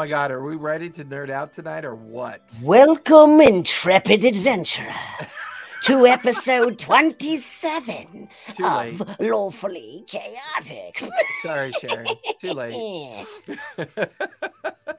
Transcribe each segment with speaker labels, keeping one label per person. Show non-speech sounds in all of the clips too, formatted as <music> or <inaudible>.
Speaker 1: my God, are we ready to nerd out tonight or what?
Speaker 2: Welcome, intrepid adventurers, to <laughs> episode 27
Speaker 1: Too late.
Speaker 2: of Lawfully Chaotic.
Speaker 1: Sorry, Sharon. Too late. <laughs> <laughs>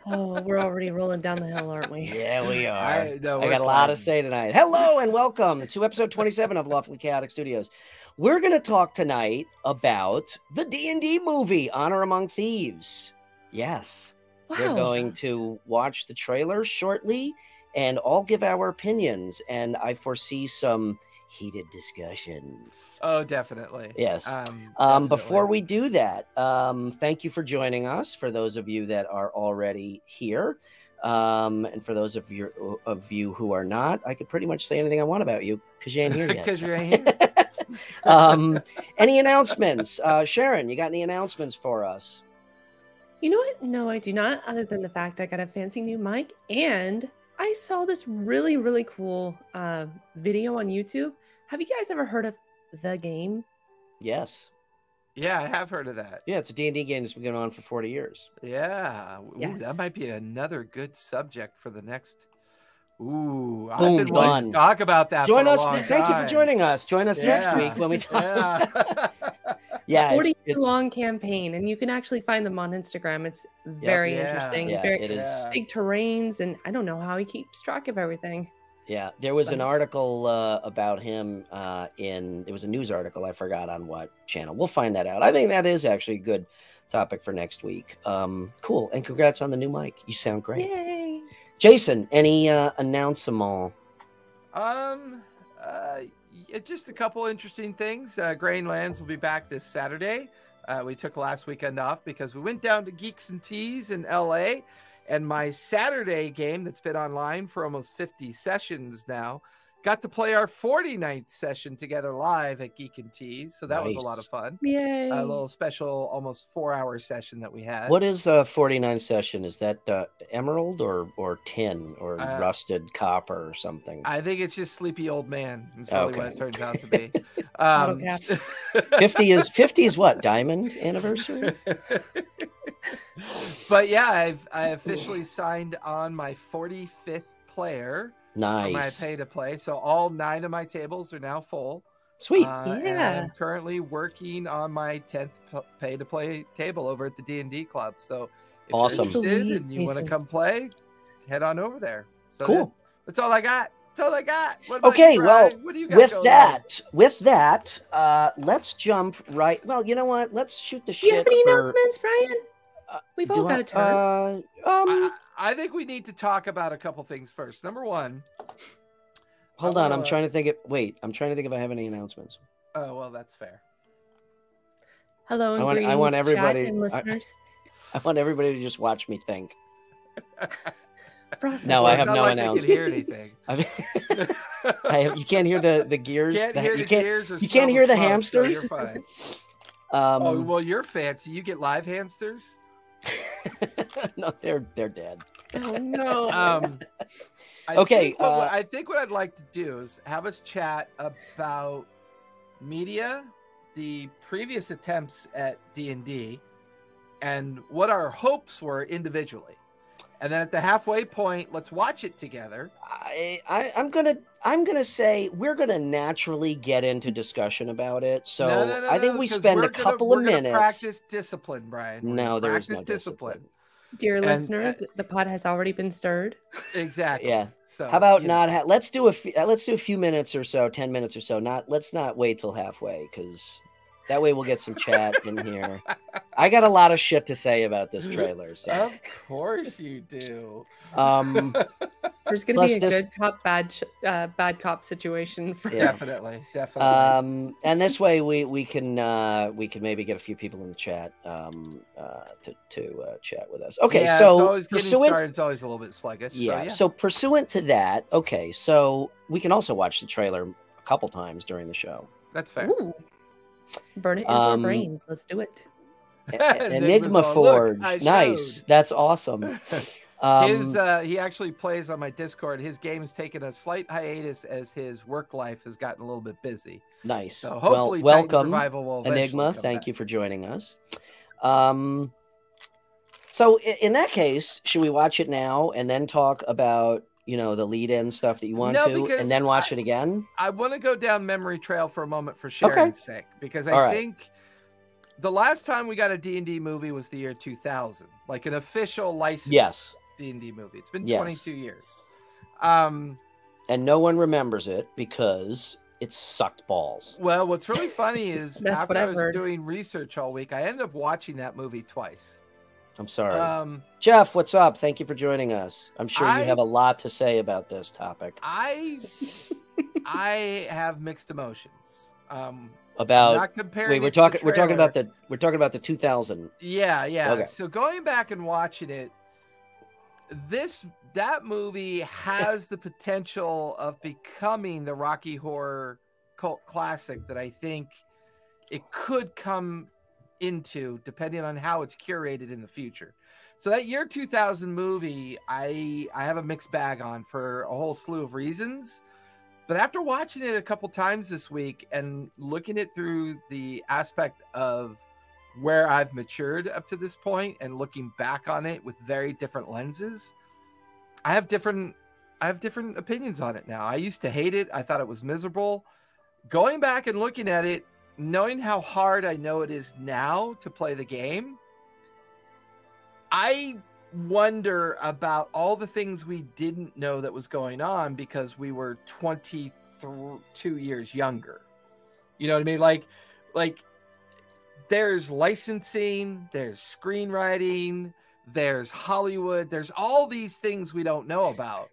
Speaker 3: Oh, we're already rolling down the hill, aren't we?
Speaker 2: yeah, we are.
Speaker 1: I, no,
Speaker 2: I
Speaker 1: we're
Speaker 2: got a lot to say tonight. Hello and welcome to episode 27 of Lawfully Chaotic Studios. We're going to talk tonight about the D&D movie Honor Among Thieves. Yes. We're going to watch the trailer shortly and all give our opinions and I foresee some heated discussions.
Speaker 1: Oh, definitely.
Speaker 2: Yes.
Speaker 1: Um,
Speaker 2: Um, before we do that, um, thank you for joining us. For those of you that are already here, um, and for those of you of you who are not, I could pretty much say anything I want about you because you ain't here yet.
Speaker 1: because you're here. <laughs>
Speaker 2: um, any announcements, uh, Sharon? You got any announcements for us?
Speaker 3: You know what? No, I do not, other than the fact I got a fancy new mic and I saw this really, really cool uh, video on YouTube. Have you guys ever heard of The Game?
Speaker 2: Yes.
Speaker 1: Yeah, I have heard of that.
Speaker 2: Yeah, it's a D and D game that's been going on for forty years.
Speaker 1: Yeah. Ooh,
Speaker 3: Yes.
Speaker 1: that might be another good subject for the next. Ooh, I've
Speaker 2: Boom,
Speaker 1: been wanting
Speaker 2: done.
Speaker 1: to talk about that.
Speaker 2: Join
Speaker 1: for a
Speaker 2: us.
Speaker 1: long
Speaker 2: Thank you for joining us. Join us next week when we <laughs> talk.
Speaker 1: Yeah. <laughs>
Speaker 2: Yeah, it's-
Speaker 3: 40 year
Speaker 2: it's-
Speaker 3: long campaign, and you can actually find them on Instagram. It's very
Speaker 1: Yeah.
Speaker 3: interesting.
Speaker 2: Yeah,
Speaker 3: very
Speaker 2: it is.
Speaker 3: Big terrains, and I don't know how he keeps track of everything.
Speaker 2: Yeah, there was an article uh, about him uh, in It was a news article. I forgot on what channel. We'll find that out. I think that is actually a good topic for next week. Um, cool, and congrats on the new mic. You sound great,
Speaker 3: Yay!
Speaker 2: Jason. Any uh, announce them all?
Speaker 1: Um, uh, yeah, just a couple interesting things. Uh, Grain Lands will be back this Saturday. Uh, we took last weekend off because we went down to Geeks and Teas in LA, and my Saturday game that's been online for almost 50 sessions now got to play our 49th session together live at Geek and Teas. So that was a lot of fun.
Speaker 3: Yay!
Speaker 1: A little special, almost four hour session that we had.
Speaker 2: What is a 49 session? Is that uh, emerald or or tin or
Speaker 1: Uh,
Speaker 2: rusted copper or something?
Speaker 1: I think it's just sleepy old man. Is really what
Speaker 2: Okay.
Speaker 1: it turns out to be. <laughs> Um, <laughs>
Speaker 2: 50 is 50 is what diamond anniversary? <laughs>
Speaker 1: but yeah, I've I officially signed on my 45th player for my pay to play. So all nine of my tables are now full.
Speaker 2: sweet.
Speaker 1: Uh, and
Speaker 3: Yeah.
Speaker 1: I'm currently working on my 10th pay to play table over at the D&D club. So if
Speaker 2: Awesome.
Speaker 1: you're interested
Speaker 3: Please,
Speaker 1: and you want to come play, head on over there. So
Speaker 2: Cool.
Speaker 1: yeah, that's all I got. That's all I got. What about
Speaker 2: Okay,
Speaker 1: you,
Speaker 2: well,
Speaker 1: what do you got
Speaker 2: with
Speaker 1: going on?
Speaker 2: that, with that, uh, let's jump right. Well, you know what? Let's shoot the
Speaker 3: Do you
Speaker 2: shit.
Speaker 3: have any
Speaker 2: for-
Speaker 3: announcements, Brian?
Speaker 2: Uh,
Speaker 3: We've
Speaker 2: do
Speaker 3: all got
Speaker 2: I-
Speaker 3: a turn.
Speaker 2: Uh, um,
Speaker 1: I, I think we need to talk about a couple things first. Number one,
Speaker 2: hold
Speaker 1: I
Speaker 2: on. I'm trying to think. Of, wait, I'm trying to think if I have any announcements.
Speaker 1: Oh well, that's fair.
Speaker 3: Hello and
Speaker 2: I want- I
Speaker 3: greetings,
Speaker 2: want
Speaker 3: chat
Speaker 2: everybody-
Speaker 3: and
Speaker 2: I-
Speaker 3: listeners. <laughs>
Speaker 2: I want everybody to just watch me think. <laughs>
Speaker 3: Process
Speaker 2: No. I have no
Speaker 1: like they can
Speaker 2: announcement.
Speaker 1: hear anything. <laughs>
Speaker 2: I, I have, you can't hear the the gears.
Speaker 1: can't
Speaker 2: the-
Speaker 1: hear
Speaker 2: you
Speaker 1: the
Speaker 2: can't.
Speaker 1: gears or
Speaker 2: you can't hear the
Speaker 1: smoke, so
Speaker 2: hamsters?
Speaker 1: you're fine.
Speaker 2: Um,
Speaker 1: oh well, you're fancy. You get live hamsters. <laughs>
Speaker 2: no, they're they're dead.
Speaker 3: Oh <laughs> no.
Speaker 1: Um, I
Speaker 2: Okay,
Speaker 1: Think what,
Speaker 2: uh,
Speaker 1: I think what I'd like to do is have us chat about media, the previous attempts at D and D, and what our hopes were individually. And then at the halfway point, let's watch it together.
Speaker 2: I, I I'm gonna I'm gonna say we're gonna naturally get into discussion about it. So
Speaker 1: No, no, no,
Speaker 2: I think
Speaker 1: no,
Speaker 2: we
Speaker 1: 'cause
Speaker 2: spend
Speaker 1: we're
Speaker 2: a
Speaker 1: gonna-
Speaker 2: couple
Speaker 1: we're
Speaker 2: of minutes.
Speaker 1: Practice discipline, Brian. We're
Speaker 2: No,
Speaker 1: gonna
Speaker 2: there is
Speaker 1: practice
Speaker 2: no
Speaker 1: discipline.
Speaker 2: discipline.
Speaker 3: Dear
Speaker 1: and,
Speaker 3: listener,
Speaker 1: uh,
Speaker 3: the pot has already been stirred. <laughs>
Speaker 1: Exactly.
Speaker 2: Yeah.
Speaker 1: So
Speaker 2: How about not? Ha- let's do a uh, let's do a few minutes or so, ten minutes or so. Not let's not wait till halfway because that way we'll get some chat in here. I got a lot of shit to say about this trailer. So
Speaker 1: Of course you do.
Speaker 2: um, <laughs>
Speaker 3: There's going to be a
Speaker 2: this-
Speaker 3: good cop, bad, sh- uh, bad cop situation. For
Speaker 2: Yeah.
Speaker 1: Definitely, definitely.
Speaker 2: um, and this way we we can uh, we can maybe get a few people in the chat um, uh, to to uh, chat with us. Okay,
Speaker 1: Yeah,
Speaker 2: so
Speaker 1: it's always getting
Speaker 2: pursuant
Speaker 1: started. It's always a little bit sluggish.
Speaker 2: yeah,
Speaker 1: So, yeah.
Speaker 2: so pursuant to that, okay, so we can also watch the trailer a couple times during the show.
Speaker 1: that's fair.
Speaker 3: Ooh. Burn it into our
Speaker 2: Um,
Speaker 3: brains. Let's do it. <laughs>
Speaker 2: Enigma
Speaker 1: all, "Look,
Speaker 2: Forge, nice,
Speaker 1: showed."
Speaker 2: that's awesome. <laughs> Um,
Speaker 1: his uh, he actually plays on my Discord. His game has taken a slight hiatus as his work life has gotten a little bit busy.
Speaker 2: nice.
Speaker 1: So
Speaker 2: well,
Speaker 1: hopefully,
Speaker 2: welcome,
Speaker 1: Revival will
Speaker 2: Enigma.
Speaker 1: come
Speaker 2: Thank
Speaker 1: back.
Speaker 2: you for joining us. Um, So in that case, should we watch it now and then talk about you know the lead-in stuff that you want
Speaker 1: No,
Speaker 2: to,
Speaker 1: because
Speaker 2: and then watch
Speaker 1: I-
Speaker 2: it again?
Speaker 1: I want to go down memory trail for a moment for sharing's sake because I
Speaker 2: All right.
Speaker 1: think the last time we got a D&D movie was the year 2000, like an official licensed
Speaker 2: Yes,
Speaker 1: D&D movie. It's been
Speaker 2: Yes.
Speaker 1: 22 years. Um
Speaker 2: and no one remembers it because it sucked balls.
Speaker 1: well, what's really funny is <laughs> after
Speaker 3: what
Speaker 1: I was
Speaker 3: heard.
Speaker 1: doing research all week, I ended up watching that movie twice.
Speaker 2: I'm sorry,
Speaker 1: Um
Speaker 2: Jeff. What's up? Thank you for joining us. I'm sure
Speaker 1: I-
Speaker 2: you have a lot to say about this topic
Speaker 1: I I have mixed emotions. Um
Speaker 2: about.
Speaker 1: not comparing
Speaker 2: Wait, we're talking. We're talking about the. We're talking about the 2000.
Speaker 1: Yeah, yeah.
Speaker 2: Okay.
Speaker 1: So going back and watching it, this that movie has the potential of becoming the Rocky Horror cult classic that I think it could come into depending on how it's curated in the future. So that year 2000 movie, I I have a mixed bag on for a whole slew of reasons. But after watching it a couple times this week and looking it through the aspect of where I've matured up to this point and looking back on it with very different lenses, I have different I have different opinions on it now. I used to hate it. I thought it was miserable. Going back and looking at it, knowing how hard I know it is now to play the game, I wonder about all the things we didn't know that was going on because we were 22 years younger. You know what I mean? Like like there's licensing, there's screenwriting, there's Hollywood, there's all these things we don't know about.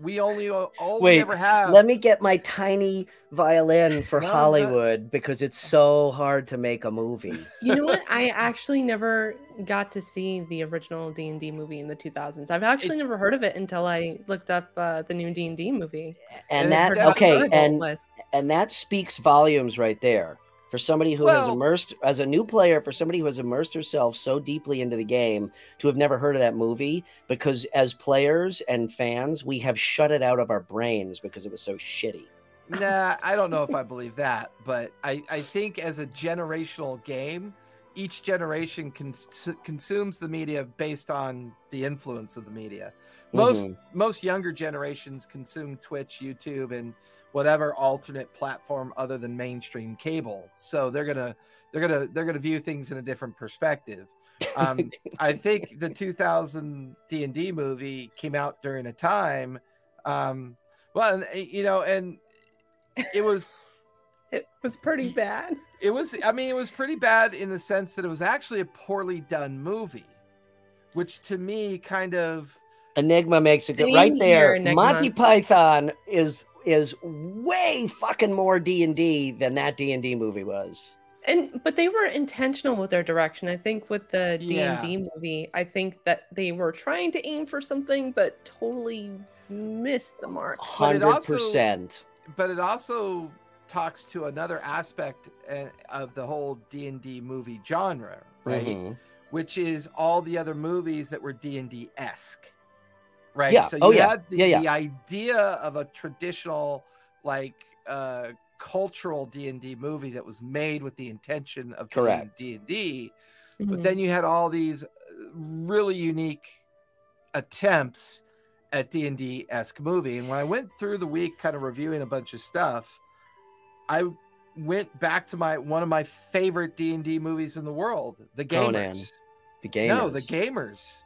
Speaker 1: We only all
Speaker 2: Wait,
Speaker 1: we ever have.
Speaker 2: Let me get my tiny violin for
Speaker 1: No, no.
Speaker 2: Hollywood because it's so hard to make a movie.
Speaker 3: You know what? I actually never got to see the original D and D movie in the 2000s. I've actually
Speaker 1: It's-
Speaker 3: never heard of it until I looked up uh, the new D and D movie.
Speaker 2: And
Speaker 1: And
Speaker 2: that okay,
Speaker 3: Heard what it
Speaker 2: and and that speaks volumes right there for somebody who has immersed as a new player for somebody who has immersed herself so deeply into the game to have never heard of that movie because as players and fans we have shut it out of our brains because it was so shitty
Speaker 1: nah, I don't know if I believe that, but I, I think as a generational game, each generation cons- consumes the media based on the influence of the media. Most
Speaker 2: Mhm.
Speaker 1: most younger generations consume Twitch, YouTube, and whatever alternate platform other than mainstream cable. So they're gonna they're gonna they're gonna view things in a different perspective. Um, <laughs> I think the 2000 D and D movie came out during a time, um, well, and, uh, you know, and it was <laughs>
Speaker 3: It was pretty bad.
Speaker 1: it was I mean it was pretty bad in the sense that it was actually a poorly done movie, which to me kind of
Speaker 2: enigma makes it good right there
Speaker 3: Enigma.
Speaker 2: monty python is is way fucking more d&d than that d&d movie was
Speaker 3: And but they were intentional with their direction. I think with the D&D movie, I think that they were trying to aim for something, but totally missed the mark.
Speaker 1: But it also-
Speaker 2: 100%
Speaker 1: but it also talks to another aspect uh, of the whole D&D movie genre, right?
Speaker 2: Mhm.
Speaker 1: Which is all the other movies that were D&D esque. Right?
Speaker 2: Yeah.
Speaker 1: So you
Speaker 2: Oh, yeah.
Speaker 1: had the,
Speaker 2: Yeah, yeah.
Speaker 1: the idea of a traditional like uh cultural D&D movie that was made with the intention of being
Speaker 2: Correct.
Speaker 1: D&D,
Speaker 3: Mm-hmm.
Speaker 1: but then you had all these uh, really unique attempts at D&D esque movie. And when I went through the week, kind of reviewing a bunch of stuff, I went back to my one of my favorite D&D movies in the world, The Gamers.
Speaker 2: Conan. the game
Speaker 1: No, The Gamers.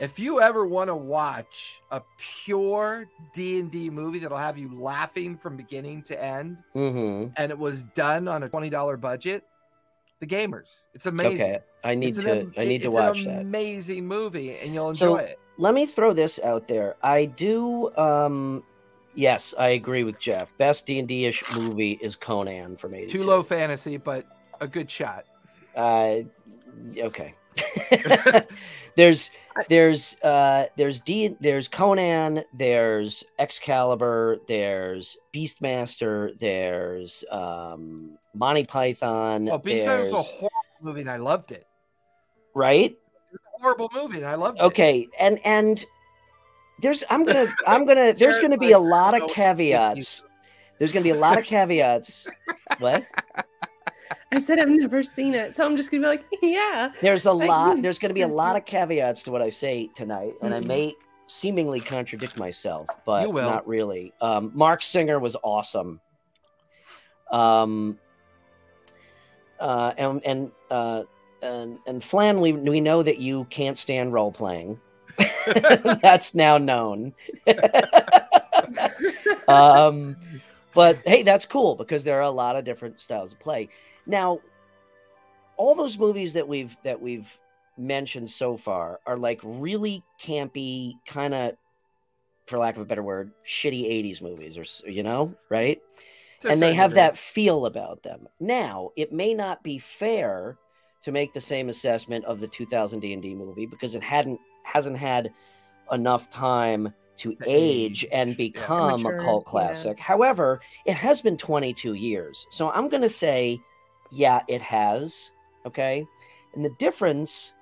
Speaker 1: If you ever want to watch a pure D&D movie that'll have you laughing from beginning to end,
Speaker 2: hmm
Speaker 1: and it was done on a $20 budget, The Gamers. It's amazing.
Speaker 2: okay i need
Speaker 1: an
Speaker 2: to i need to
Speaker 1: it's
Speaker 2: watch
Speaker 1: an
Speaker 2: that
Speaker 1: Amazing movie, and you'll
Speaker 2: So-
Speaker 1: enjoy it.
Speaker 2: let me throw this out there. I do. Um, yes, I agree with Jeff. Best D and D ish movie is Conan for me
Speaker 1: Too low fantasy, but a good shot.
Speaker 2: Uh, okay. <laughs> there's there's uh there's D there's Conan there's Excalibur there's Beastmaster there's um Monty Python
Speaker 1: Oh, Beastmaster was a horrible movie, and I loved it.
Speaker 2: right?
Speaker 1: It was a horrible movie, and I loved it.
Speaker 2: okay and and there's i'm gonna i'm gonna <laughs> there's gonna be a lot of caveats. There's gonna be a lot of caveats. What
Speaker 3: I said I've never seen it, so I'm just gonna be like, <laughs> yeah.
Speaker 2: There's a
Speaker 3: I-
Speaker 2: lot. There's going to be a lot of caveats to what I say tonight, and I
Speaker 3: Mhm.
Speaker 2: may seemingly contradict myself, but not really. Um, Marc Singer was awesome. Um, uh, and and uh, and and Flan, we we know that you can't stand role playing. <laughs> That's now known. <laughs> um, but hey, that's cool because there are a lot of different styles of play. Now, all those movies that we've that we've mentioned so far are like really campy, kind of, for lack of a better word, shitty '80s movies, or you know, right? And they have
Speaker 1: degree.
Speaker 2: that feel about them. Now, it may not be fair to make the same assessment of the 2000 D&D movie because it hadn't hasn't had enough time to age,
Speaker 1: age,
Speaker 2: and
Speaker 1: yeah.
Speaker 2: Become a
Speaker 3: mature,
Speaker 2: cult
Speaker 3: yeah.
Speaker 2: classic. However, it has been 22 years. So I'm going to say yeah, it has, okay? And the difference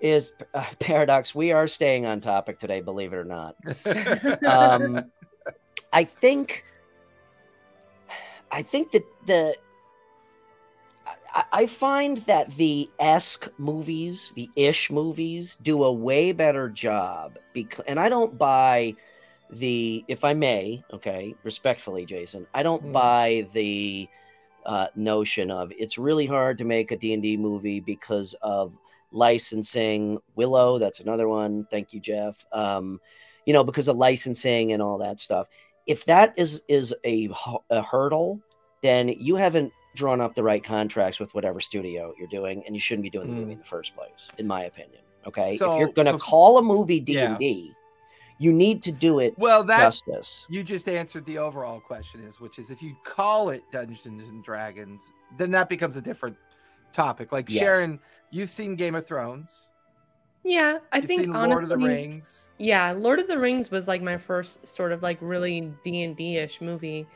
Speaker 2: is <laughs> uh, paradox we are staying on topic today, believe it or not <laughs> um, I think, I think that the, I, I find that the esque movies, the ish movies, do a way better job because, and I don't buy the, if I may, okay, respectfully, Jason, I don't
Speaker 1: Mm.
Speaker 2: buy the uh, notion of it's really hard to make a D and D movie because of licensing. Willow, that's another one. Thank you, Jeff. Um, you know, because of licensing and all that stuff. If that is is a, a hurdle, then you haven't drawn up the right contracts with whatever studio you're doing, and you shouldn't be doing the movie in the first place, in my opinion. Okay,
Speaker 1: So,
Speaker 2: if you're going to call a movie D
Speaker 1: Yeah.
Speaker 2: And D, you need to do it
Speaker 1: well, that
Speaker 2: justice.
Speaker 1: you just answered the overall question is, which is if you call it Dungeons and Dragons, then that becomes a different topic. Like
Speaker 2: Yes.
Speaker 1: Sharon, you've seen Game of Thrones.
Speaker 3: Yeah, I
Speaker 1: You've
Speaker 3: think
Speaker 1: seen
Speaker 3: honestly,
Speaker 1: Lord of the Rings.
Speaker 3: Yeah, Lord of the Rings was like my first sort of like really D and D ish movie,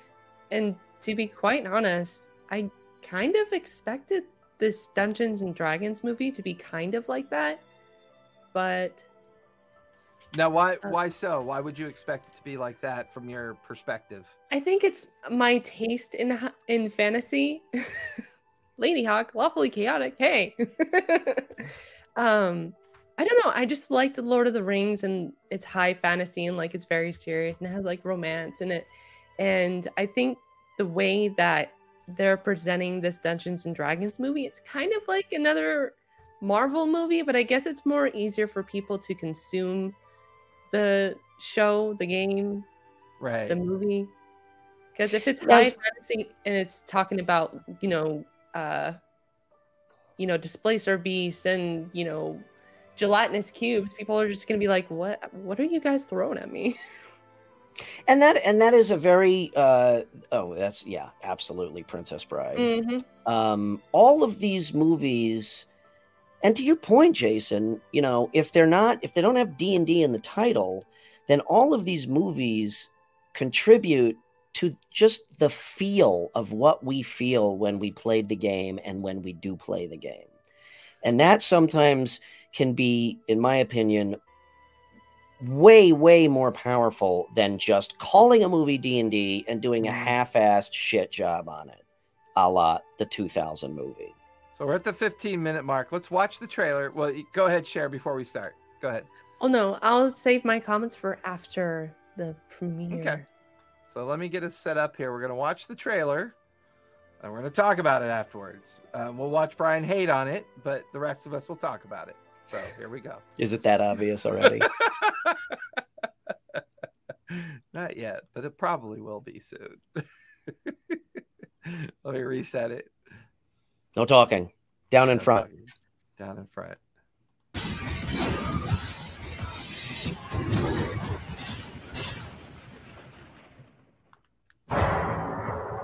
Speaker 3: and to be quite honest, I kind of expected this Dungeons and Dragons movie to be kind of like that, but
Speaker 1: Now, why
Speaker 3: Uh,
Speaker 1: why so? Why would you expect it to be like that from your perspective?
Speaker 3: I think it's my taste in in fantasy. <laughs> Ladyhawke, lawfully chaotic. Hey, <laughs> um, I don't know. I just like the Lord of the Rings and it's high fantasy and like it's very serious and it has like romance in it. And I think the way that they're presenting this Dungeons and Dragons movie, it's kind of like another Marvel movie, but I guess it's more easier for people to consume the show, the game,
Speaker 1: Right.
Speaker 3: the movie because if it's high
Speaker 2: Does-
Speaker 3: fantasy and it's talking about you know uh you know displacer beasts and you know gelatinous cubes people are just gonna be like what what are you guys throwing at me <laughs>
Speaker 2: And that and that is a very uh oh that's yeah absolutely Princess Bride.
Speaker 3: Mhm.
Speaker 2: um, all of these movies and to your point jason you know if they're not if they don't have d&d in the title then all of these movies contribute to just the feel of what we feel when we played the game and when we do play the game and that sometimes can be in my opinion way way more powerful than just calling a movie d&d and doing a
Speaker 1: Mhm.
Speaker 2: half-assed shit job on it a la the 2000 movie.
Speaker 1: So we're at the 15 minute mark. Let's watch the trailer. Well, go ahead, share before we start. Go ahead.
Speaker 3: oh no i'll save my comments for after the premiere
Speaker 1: Okay. So let me get us set up here. We're gonna watch the trailer, and we're gonna talk about it afterwards. Um, we'll watch Brian hate on it, but the rest of us will talk about it. So here we go.
Speaker 2: Is it that obvious already? <laughs>
Speaker 1: Not yet, but it probably will be soon. <laughs> Let me reset it.
Speaker 2: No talking. Down in
Speaker 1: That's
Speaker 2: front.
Speaker 1: how Down in front.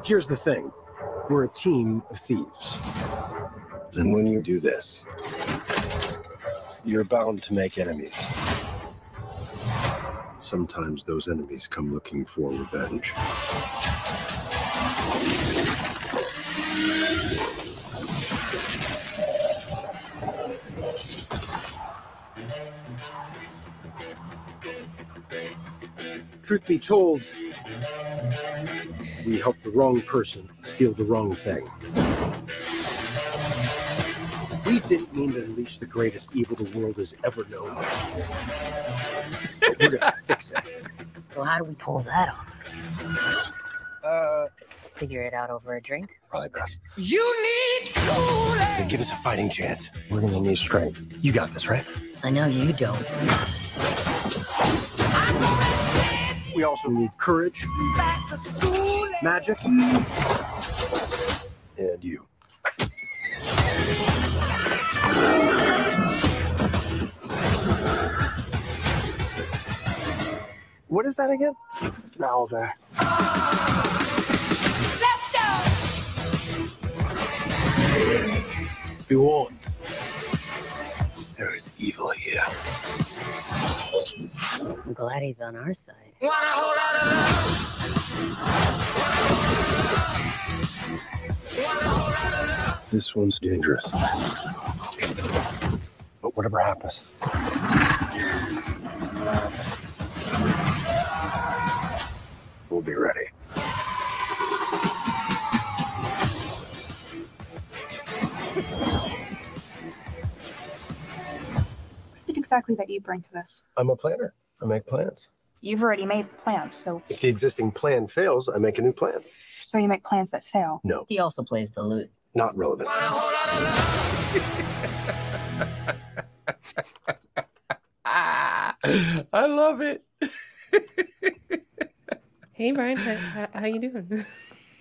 Speaker 4: Here's the thing we're a team of thieves. And when you do this, you're bound to make enemies. Sometimes those enemies come looking for revenge. Truth be told, we helped the wrong person steal the wrong thing. We didn't mean to unleash the greatest evil the world has ever known. But we're gonna fix it.
Speaker 5: So how do we pull that off?
Speaker 4: Uh,
Speaker 5: Figure it out over a drink?
Speaker 4: probably best.
Speaker 1: You need to
Speaker 4: To give us a fighting chance, we're gonna need strength. You got this, right?
Speaker 5: I know you don't.
Speaker 4: We also need courage, magic, and you. What is that again? It's an owl Be warned. There is evil here.
Speaker 5: I'm glad he's on our side.
Speaker 4: This one's dangerous. But whatever happens, we'll be ready.
Speaker 6: Exactly that you bring to this?
Speaker 4: I'm a planner. I make plans.
Speaker 6: You've already made the plan, so
Speaker 4: If the existing plan fails, I make a new plan.
Speaker 6: so you make plans that fail.
Speaker 4: No,
Speaker 5: He also plays the lute.
Speaker 4: not relevant. <laughs>
Speaker 1: I love it. <laughs>
Speaker 3: Hey Brian, how, how, how you doing?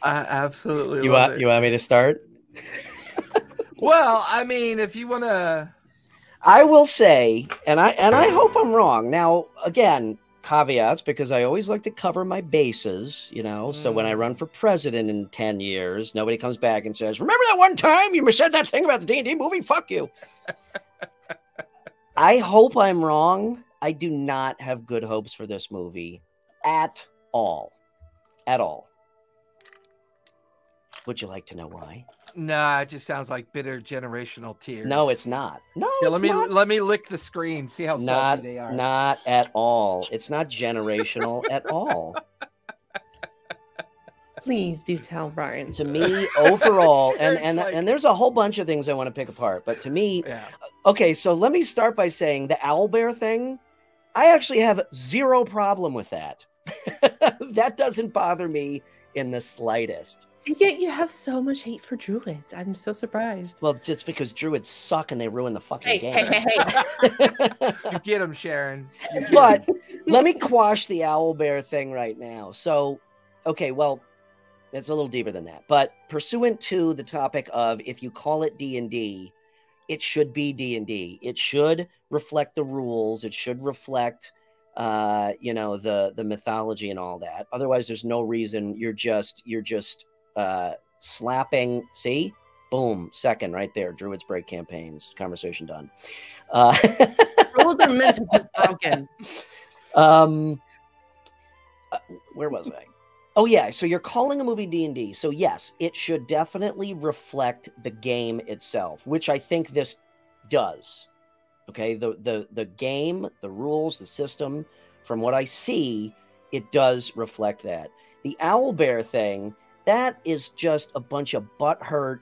Speaker 1: I absolutely
Speaker 2: You
Speaker 1: love
Speaker 2: want
Speaker 1: it.
Speaker 2: you want me to start?
Speaker 1: Well, I mean, if you want to,
Speaker 2: I will say, and I and I hope I'm wrong. Now, again, caveats because I always like to cover my bases, you know. So when I mm. run for president in ten years, nobody comes back and says, "Remember that one time you said that thing about the D and D movie? Fuck you." <laughs> I hope I'm wrong. I do not have good hopes for this movie at all, at all. Would you like to know why?
Speaker 1: Nah, it just sounds like bitter generational tears.
Speaker 2: No, it's not. No,
Speaker 1: Yeah,
Speaker 2: it's
Speaker 1: let me
Speaker 2: not.
Speaker 1: let me lick the screen. See how salty
Speaker 2: not
Speaker 1: they are.
Speaker 2: not at all it's not generational at all <laughs>
Speaker 3: Please do tell Brian.
Speaker 2: to me overall <laughs> and and
Speaker 1: like-
Speaker 2: and there's a whole bunch of things i want to pick apart but to me
Speaker 1: Yeah.
Speaker 2: okay so let me start by saying the owl bear thing i actually have zero problem with that <laughs> that doesn't bother me in the slightest
Speaker 3: And yet you have so much hate for druids. I'm so surprised.
Speaker 2: well just because druids suck and they ruin the fucking
Speaker 3: Hey, hey,
Speaker 2: game
Speaker 3: hey, hey. <laughs>
Speaker 1: You get him, Sharon. You get
Speaker 2: but <laughs>
Speaker 1: 'em.
Speaker 2: let me quash the owl bear thing right now. So, okay, well, it's a little deeper than that. But pursuant to the topic of if you call it D and D, it should be D and D. It should reflect the rules. It should reflect, uh, you know, the the mythology and all that. Otherwise, there's no reason. You're just you're just uh, slapping. See, boom, second right there. Druids break campaigns. Conversation done. Uh, <laughs>
Speaker 3: Rules are meant to be broken.
Speaker 2: um uh, where was i oh yeah so you're calling a movie d&d so yes it should definitely reflect the game itself which i think this does okay the the the game the rules the system from what i see it does reflect that the owl bear thing that is just a bunch of butthurt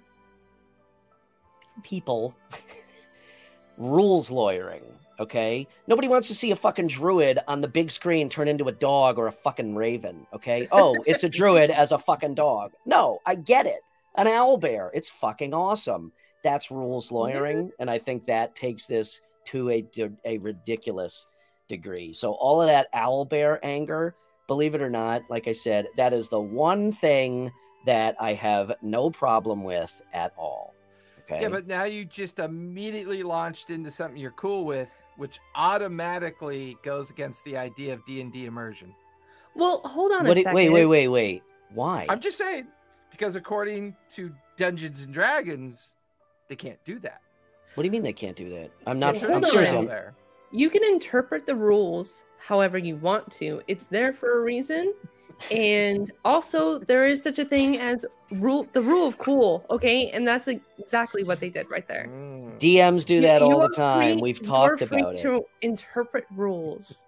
Speaker 2: people <laughs> rules lawyering okay? Nobody wants to see a fucking druid on the big screen turn into a dog or a fucking raven okay? <laughs> Oh it's a druid as a fucking dog. No i get it. An owl bear it's fucking awesome. That's rules lawyering and i think that takes this to a, a ridiculous degree. So all of that owl bear anger believe it or not like i said that is the one thing that i have no problem with at all okay
Speaker 1: Yeah, but now you just immediately launched into something you're cool with, which automatically goes against the idea of D and D immersion.
Speaker 3: Well, hold on
Speaker 2: What
Speaker 3: a
Speaker 2: do-
Speaker 3: second.
Speaker 2: wait wait wait wait why
Speaker 1: I'm just saying because according to Dungeons and Dragons, they can't do that.
Speaker 2: What do you mean they can't do that? I'm not.
Speaker 3: Yeah,
Speaker 2: I'm serious. I'm-
Speaker 1: there.
Speaker 3: You can interpret the rules however you want to. It's there for a reason. And also, there is such a thing as rule the rule of cool, okay? And that's like exactly what they did right there.
Speaker 1: Mm.
Speaker 2: DMs do that
Speaker 3: you
Speaker 2: all the
Speaker 3: are
Speaker 2: time.
Speaker 3: free-
Speaker 2: We've
Speaker 3: you
Speaker 2: talked
Speaker 3: are free
Speaker 2: about it.
Speaker 3: to interpret rules.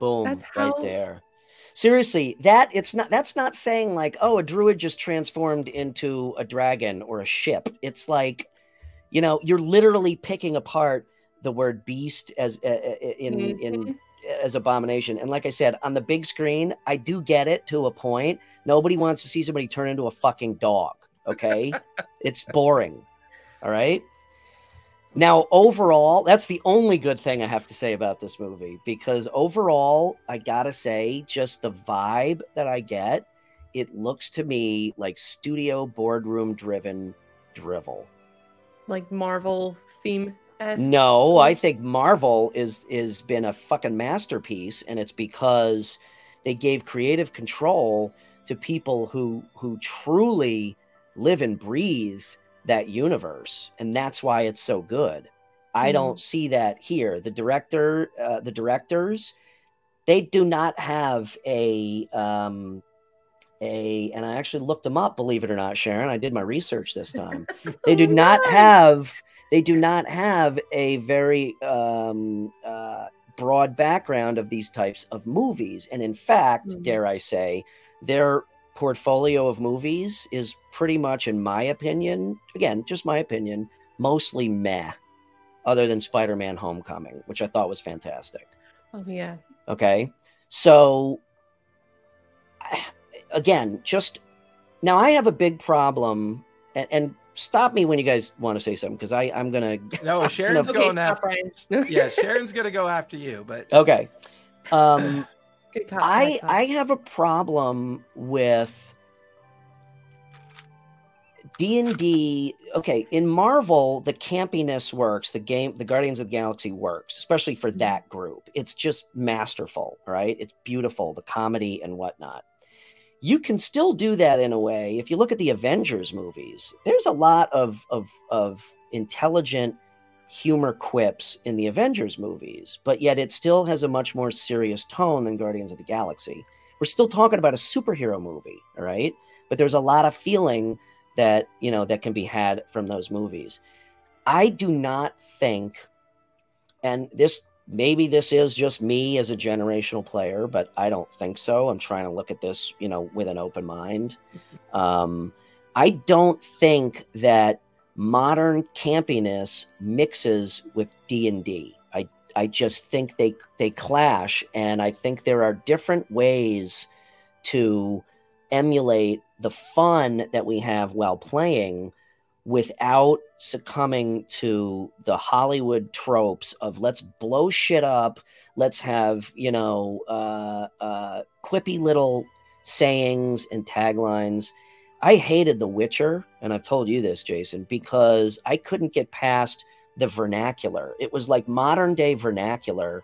Speaker 2: Boom,
Speaker 3: That's
Speaker 2: right
Speaker 3: how-
Speaker 2: there. Seriously, that it's not. That's not saying like, oh, a druid just transformed into a dragon or a ship. It's like, you know, you're literally picking apart the word beast as uh, in in
Speaker 3: Mhm.
Speaker 2: As abomination. And like I said, on the big screen, I do get it to a point. Nobody wants to see somebody turn into a fucking dog. Okay, <laughs> it's boring. All right. Now, overall, that's the only good thing I have to say about this movie because overall, I gotta say, just the vibe that I get, it looks to me like studio boardroom driven drivel.
Speaker 3: Like Marvel theme.
Speaker 2: No, I think Marvel is is been a fucking masterpiece, and it's because they gave creative control to people who who truly live and breathe that universe, and that's why it's so good. I
Speaker 3: Mhm.
Speaker 2: don't see that here. The director, uh, the directors, they do not have a um a and I actually looked them up, believe it or not, Sharon. I did my research this time. They do not <laughs> have they do not have a very um, uh, broad background of these types of movies, and in fact,
Speaker 3: Mhm.
Speaker 2: dare I say, their portfolio of movies is pretty much, in my opinion, again, just my opinion, mostly meh. Other than Spider-Man: Homecoming, which I thought was fantastic.
Speaker 3: Oh yeah.
Speaker 2: Okay. So <sighs> again, just now I have a big problem and, and stop me when you guys want to say something because I I'm gonna <laughs>
Speaker 1: No, Sharon's
Speaker 3: Okay,
Speaker 1: going
Speaker 3: stop,
Speaker 1: after. Yeah, <laughs> Sharon's gonna go after you, but
Speaker 2: okay. Um
Speaker 3: Good cop,
Speaker 2: I
Speaker 3: bad.
Speaker 2: I have a problem with D and D. Okay, in Marvel, the campiness works. The game, the Guardians of the Galaxy works, especially for that group. It's just masterful, right? It's beautiful, the comedy and whatnot. You can still do that in a way. If you look at the Avengers movies, there's a lot of of of intelligent humor quips in the Avengers movies, but yet it still has a much more serious tone than Guardians of the Galaxy. We're still talking about a superhero movie, all right? But there's a lot of feeling that, you know, that can be had from those movies. I do not think and this maybe this is just me as a generational player, but I don't think so. I'm trying to look at this, you know, with an open mind. <laughs> Um I don't think that modern campiness mixes with D&D. I I just think they they clash and I think there are different ways to emulate the fun that we have while playing without succumbing to the Hollywood tropes of let's blow shit up, let's have, you know, uh, uh, quippy little sayings and taglines. I hated The Witcher, and I've told you this, Jason, because I couldn't get past the vernacular. It was like modern day vernacular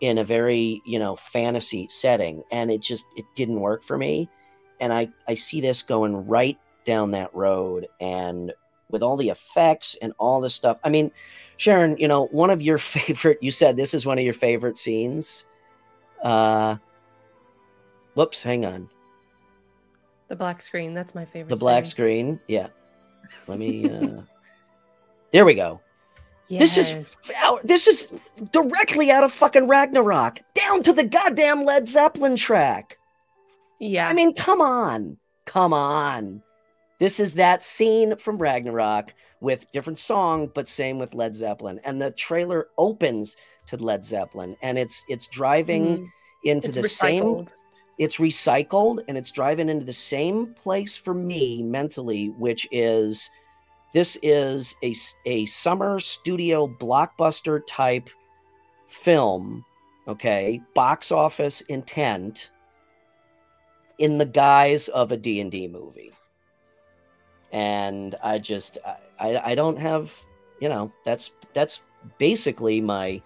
Speaker 2: in a very, you know, fantasy setting, and it just it didn't work for me. And I I see this going right down that road, and with all the effects and all this stuff. I mean, Sharon, you know, one of your <laughs> favorite. You said this is one of your favorite scenes. Uh, whoops, hang on.
Speaker 3: The black screen. That's my favorite.
Speaker 2: The black
Speaker 3: scene.
Speaker 2: screen. Yeah. Let me. uh <laughs> There we go. This is this is directly out of fucking Ragnarok, down to the goddamn Led Zeppelin track.
Speaker 3: Yeah.
Speaker 2: I mean, come on, come on. This is that scene from Ragnarok with different song, but same with Led Zeppelin, and the trailer opens to Led Zeppelin, and it's it's driving
Speaker 3: Mhm.
Speaker 2: into
Speaker 3: it's
Speaker 2: the same it's recycled and it's driving into the same place for me mentally, which is this is a a summer studio blockbuster type film, okay, box office intent in the guise of a D&D movie. And I just I, I don't have, you know, that's that's basically my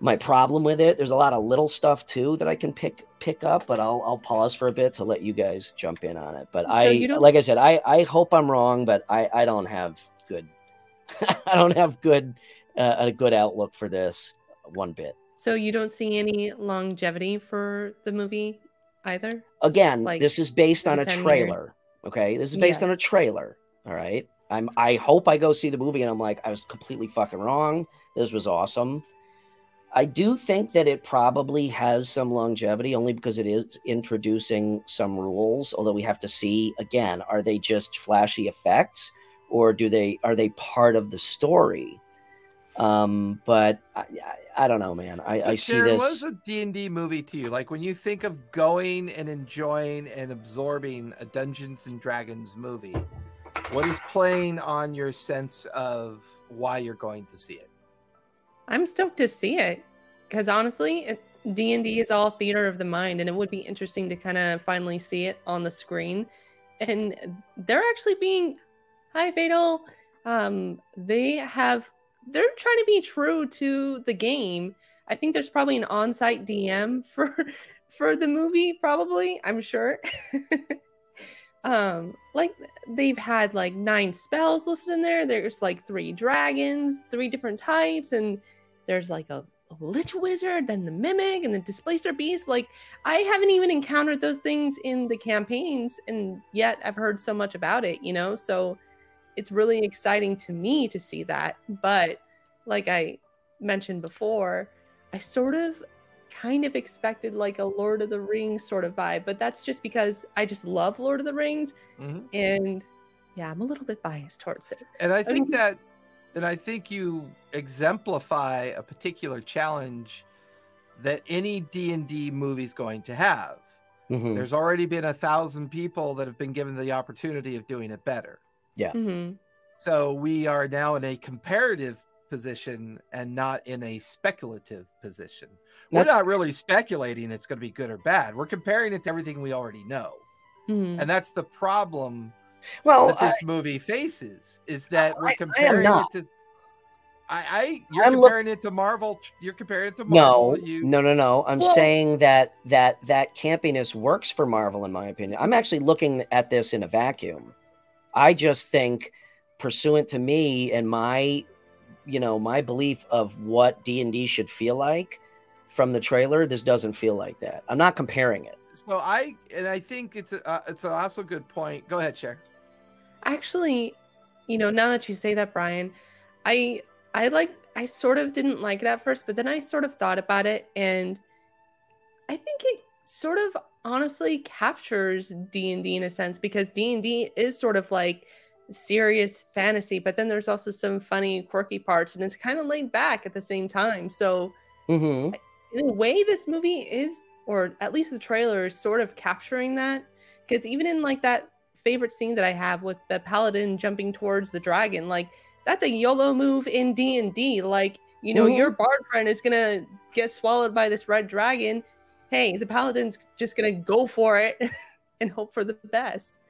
Speaker 2: my problem with it. There's a lot of little stuff too that I can pick pick up, but I'll I'll pause for a bit to let you guys jump in on it. But
Speaker 3: So
Speaker 2: I like I said, I I hope I'm wrong, but I I don't have good <laughs> I don't have good uh, a good outlook for this one bit.
Speaker 3: So you don't see any longevity for the movie either?
Speaker 2: Again,
Speaker 3: Like,
Speaker 2: this is based on a
Speaker 3: 10 years.
Speaker 2: trailer. Okay, this is based on a trailer. All right. I'm. I hope I go see the movie and I'm like, I was completely fucking wrong. This was awesome. I do think that it probably has some longevity only because it is introducing some rules. Although we have to see again, are they just flashy effects or do they are they part of the story? Um, but I, I, I don't know, man. I, I see
Speaker 1: Sharon,
Speaker 2: this.
Speaker 1: was a D&D movie to you? Like when you think of going and enjoying and absorbing a Dungeons and Dragons movie, what is playing on your sense of why you're going to see it?
Speaker 3: I'm stoked to see it because honestly, it- D&D is all theater of the mind and it would be interesting to kind of finally see it on the screen. And they're actually being hi Fatal. Um they have they're trying to be true to the game. I think there's probably an on-site DM for <laughs> for the movie probably, I'm sure. <laughs> um like they've had like nine spells listed in there. There's like three dragons, three different types and there's like a, a lich wizard, then the mimic, and the displacer beast. Like I haven't even encountered those things in the campaigns, and yet I've heard so much about it. You know, so it's really exciting to me to see that. But like I mentioned before, I sort of kind of expected like a Lord of the Rings sort of vibe, but that's just because I just love Lord of the Rings,
Speaker 1: Mhm.
Speaker 3: and yeah, I'm a little bit biased towards it.
Speaker 1: And I think
Speaker 3: think-
Speaker 1: that, and I think you exemplify a particular challenge that any D and D movie is going to have.
Speaker 2: Mhm.
Speaker 1: There's already been a thousand people that have been given the opportunity of doing it better.
Speaker 3: Mhm.
Speaker 1: So we are now in a comparative position and not in a speculative position. We're not really speculating it's going to be good or bad. We're comparing it to everything we already know.
Speaker 3: Mhm.
Speaker 1: And that's the problem
Speaker 2: well,
Speaker 1: that
Speaker 2: I,
Speaker 1: this movie faces is that
Speaker 2: I- I
Speaker 1: we're comparing
Speaker 2: not.
Speaker 1: it to I, I you're
Speaker 2: I'm
Speaker 1: comparing it to Marvel. You're comparing it to
Speaker 2: no,
Speaker 1: Marvel. you,
Speaker 2: no, no, no. I'm
Speaker 3: Well-
Speaker 2: saying that that that campiness works for Marvel, in my opinion. I'm actually looking at this in a vacuum. I just think, pursuant to me and my, you know, my belief of what D and D should feel like from the trailer, this doesn't feel like that. I'm not comparing it.
Speaker 1: So I and I think it's a, uh, it's also a good point. Go ahead, Cher.
Speaker 3: Actually, you know, now that you say that, Brian, I I like I sort of didn't like it at first, but then I sort of thought about it and I think it sort of honestly captures D&D in a sense because D&D is sort of like serious fantasy, but then there's also some funny quirky parts and it's kind of laid back at the same time. So,
Speaker 2: hmm
Speaker 3: in a way this movie is or at least the trailer is sort of capturing that because even in like that favorite scene that i have with the paladin jumping towards the dragon like that's a yolo move in d&d like you know
Speaker 2: Mhm.
Speaker 3: your bard friend is gonna get swallowed by this red dragon hey the paladin's just gonna go for it <laughs> and hope for the best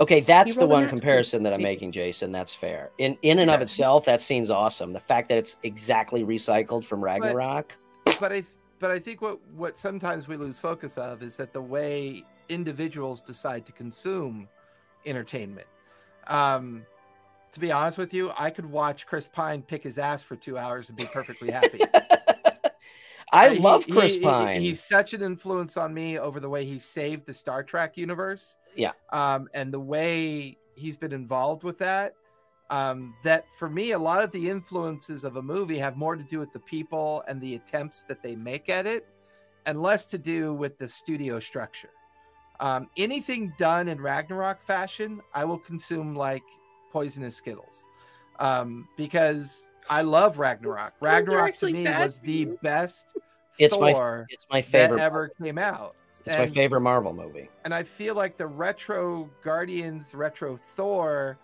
Speaker 2: Okay, that's the one comparison that I'm making, Jason. That's fair. In in and of itself, that scene's awesome. The fact that it's exactly recycled from Ragnarok.
Speaker 1: but I but I think what what sometimes we lose focus of is that the way individuals decide to consume entertainment. Um, to be honest with you, I could watch Chris Pine pick his ass for two hours and be perfectly happy. <laughs>
Speaker 2: I
Speaker 1: Uh, he-
Speaker 2: love
Speaker 1: he-
Speaker 2: Chris
Speaker 1: he-
Speaker 2: Pine.
Speaker 1: he's such an influence on me over the way he saved the Star Trek universe.
Speaker 2: Yeah.
Speaker 1: Um, and the way he's been involved with that. Um, that for me, a lot of the influences of a movie have more to do with the people and the attempts that they make at it, and less to do with the studio structure. Um, anything done in Ragnarok fashion, I will consume like poisonous Skittles, um, because I love Ragnarok.
Speaker 3: Skittles
Speaker 1: Ragnarok to me was the
Speaker 3: you.
Speaker 1: best
Speaker 2: It's my-
Speaker 1: Thor
Speaker 2: it's my
Speaker 1: that
Speaker 2: favorite.
Speaker 1: ever came out.
Speaker 2: it's my favorite Marvel movie.
Speaker 1: and I feel like the retro Guardians, retro Thor,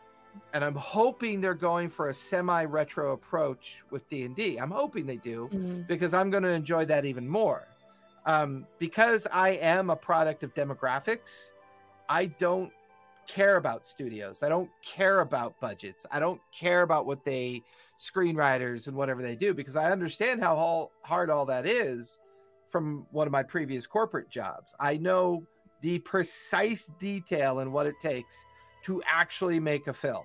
Speaker 1: and I'm hoping they're going for a semi-retro approach with D and D. I'm hoping they do
Speaker 3: Mhm.
Speaker 1: because I'm going to enjoy that even more. Um, because I am a product of demographics, I don't care about studios. I don't care about budgets. I don't care about what they screenwriters and whatever they do because I understand how all, hard all that is from one of my previous corporate jobs. I know the precise detail and what it takes to actually make a film.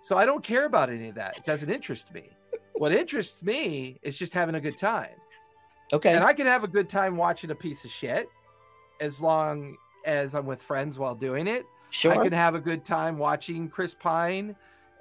Speaker 1: So I don't care about any of that. It doesn't interest me. <laughs> What interests me is just having a good time.
Speaker 2: Okay.
Speaker 1: And I can have a good time watching a piece of shit as long as I'm with friends while doing it.
Speaker 2: Sure.
Speaker 1: I can have a good time watching Chris Pine